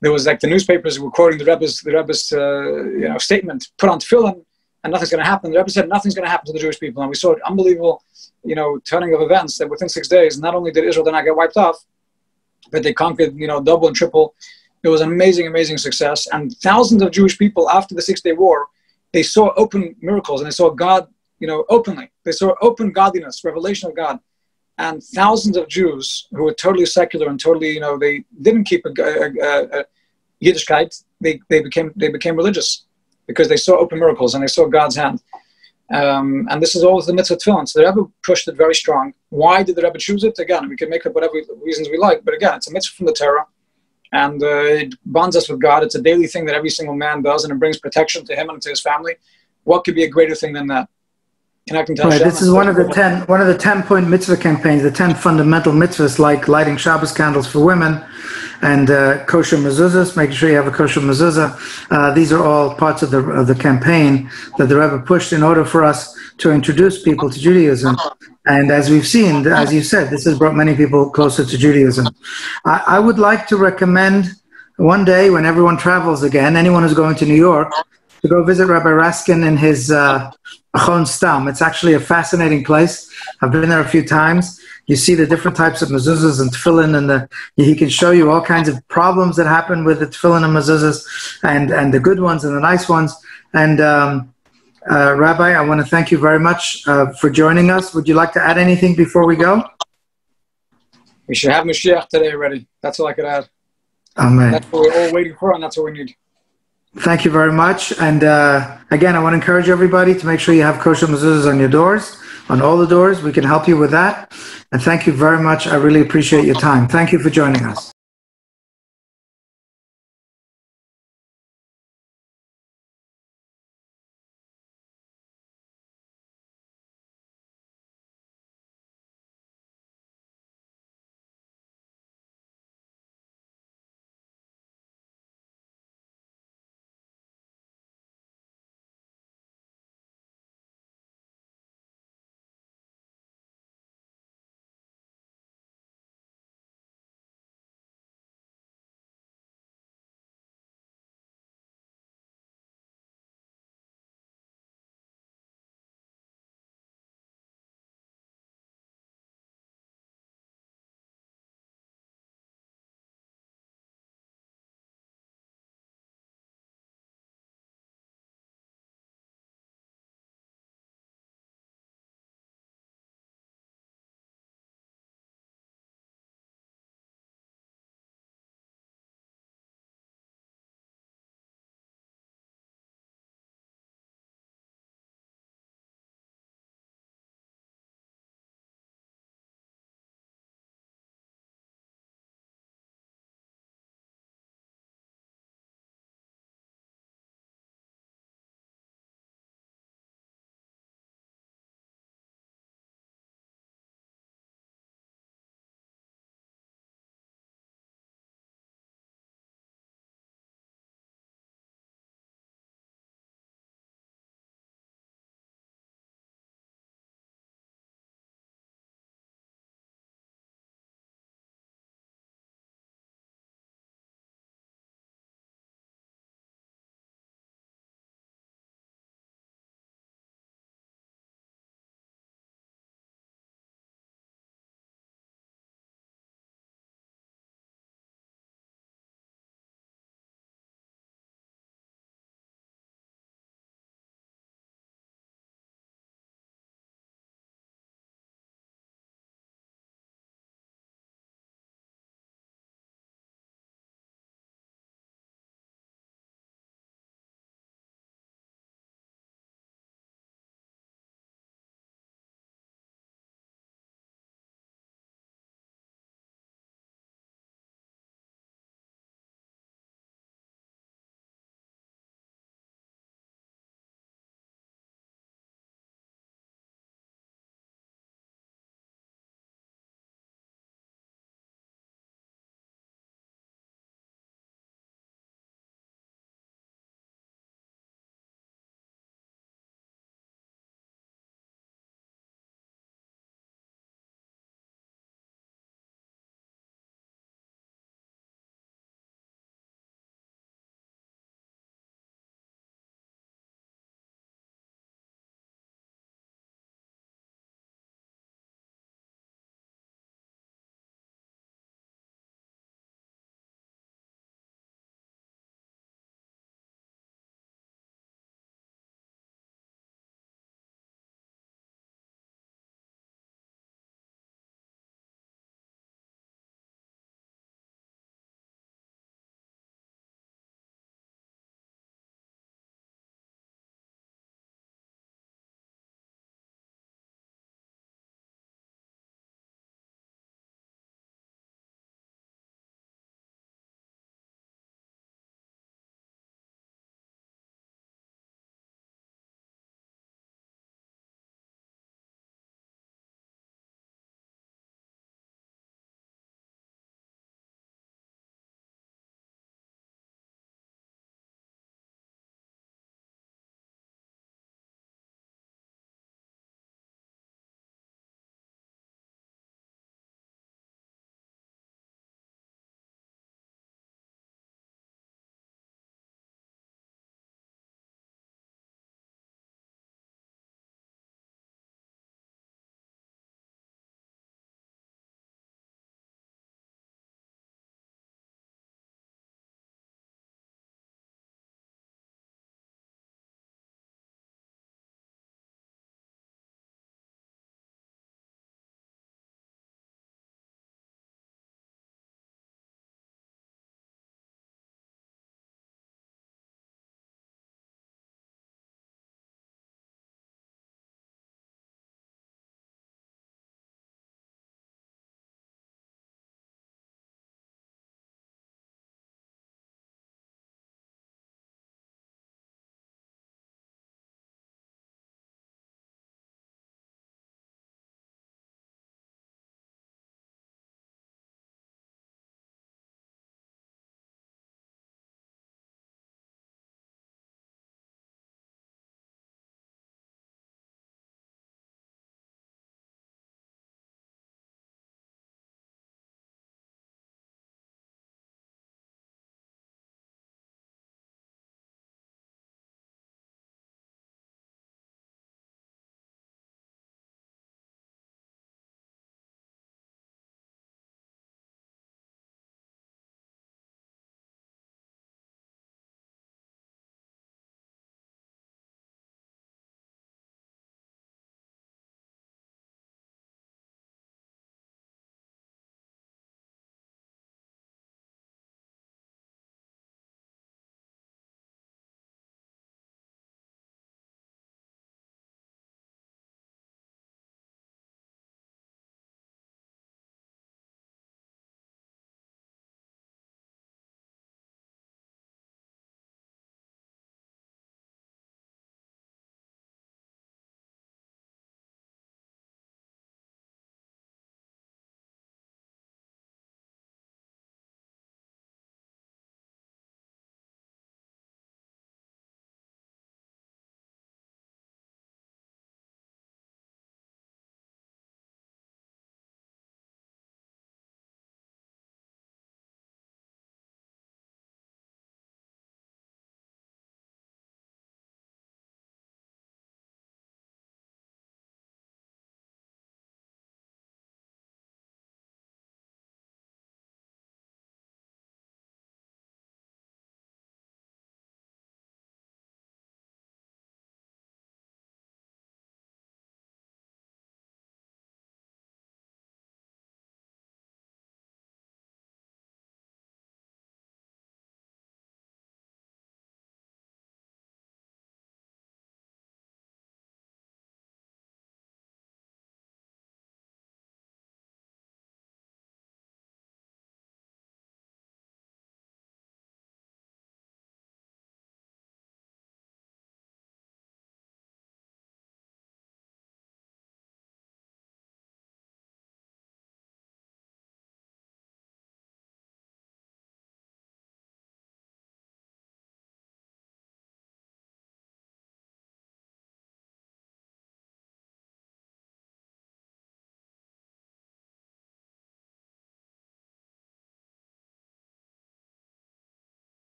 there was like the newspapers were quoting the Rebbe's, the Rebbe's uh, you know, statement, put on tefillin and nothing's going to happen. The Rebbe said nothing's going to happen to the Jewish people. And we saw an unbelievable, you know, turning of events that within six days, not only did Israel not get wiped off, but they conquered, you know, double and triple it was an amazing, amazing success. And thousands of Jewish people after the Six Day War, they saw open miracles and they saw God, you know, openly. They saw open godliness, revelation of God. And thousands of Jews who were totally secular and totally, you know, they didn't keep a, a, a, Yiddishkeit. They, they became they became religious because they saw open miracles and they saw God's hand. Um, and this is always the mitzvah tefillin. So the Rebbe pushed it very strong. Why did the Rebbe choose it? Again, we can make up whatever reasons we like, but again, it's a mitzvah from the Torah, and uh, it bonds us with God. It's a daily thing that every single man does, and it brings protection to him and to his family. What could be a greater thing than that? Connecting to Right, this is one of the ten one of the ten point mitzvah campaigns, the ten fundamental mitzvahs like lighting Shabbos candles for women and uh, kosher mezuzahs, making sure you have a kosher mezuzah. Uh, these are all parts of the of the campaign that the Rebbe pushed in order for us to introduce people to Judaism. And as we've seen, as you said, this has brought many people closer to Judaism. I, I would like to recommend one day when everyone travels again, anyone who's going to New York, to go visit Rabbi Raskin in his uh, Machon Stam. It's actually a fascinating place. I've been there a few times. You see the different types of mezuzahs and tefillin, and the, he can show you all kinds of problems that happen with the tefillin and mezuzahs, and, and the good ones and the nice ones. And um, uh, Rabbi, I want to thank you very much uh, for joining us. Would you like to add anything before we go? We should have Mashiach today already. That's all I could add. Amen. That's what we're all waiting for, and that's what we need. Thank you very much. And uh, again, I want to encourage everybody to make sure you have kosher mezuzahs on your doors, on all the doors. We can help you with that. And thank you very much. I really appreciate your time. Thank you for joining us.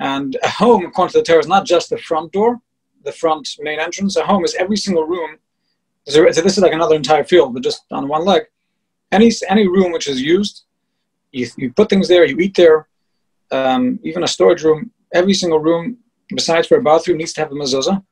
And a home, according to the Torah, is not just the front door, the front main entrance. A home is every single room. So this is like another entire field, but just on one leg. Any any room which is used, you, you put things there, you eat there. Um, even a storage room, every single room, besides for a bathroom, needs to have a mezuzah.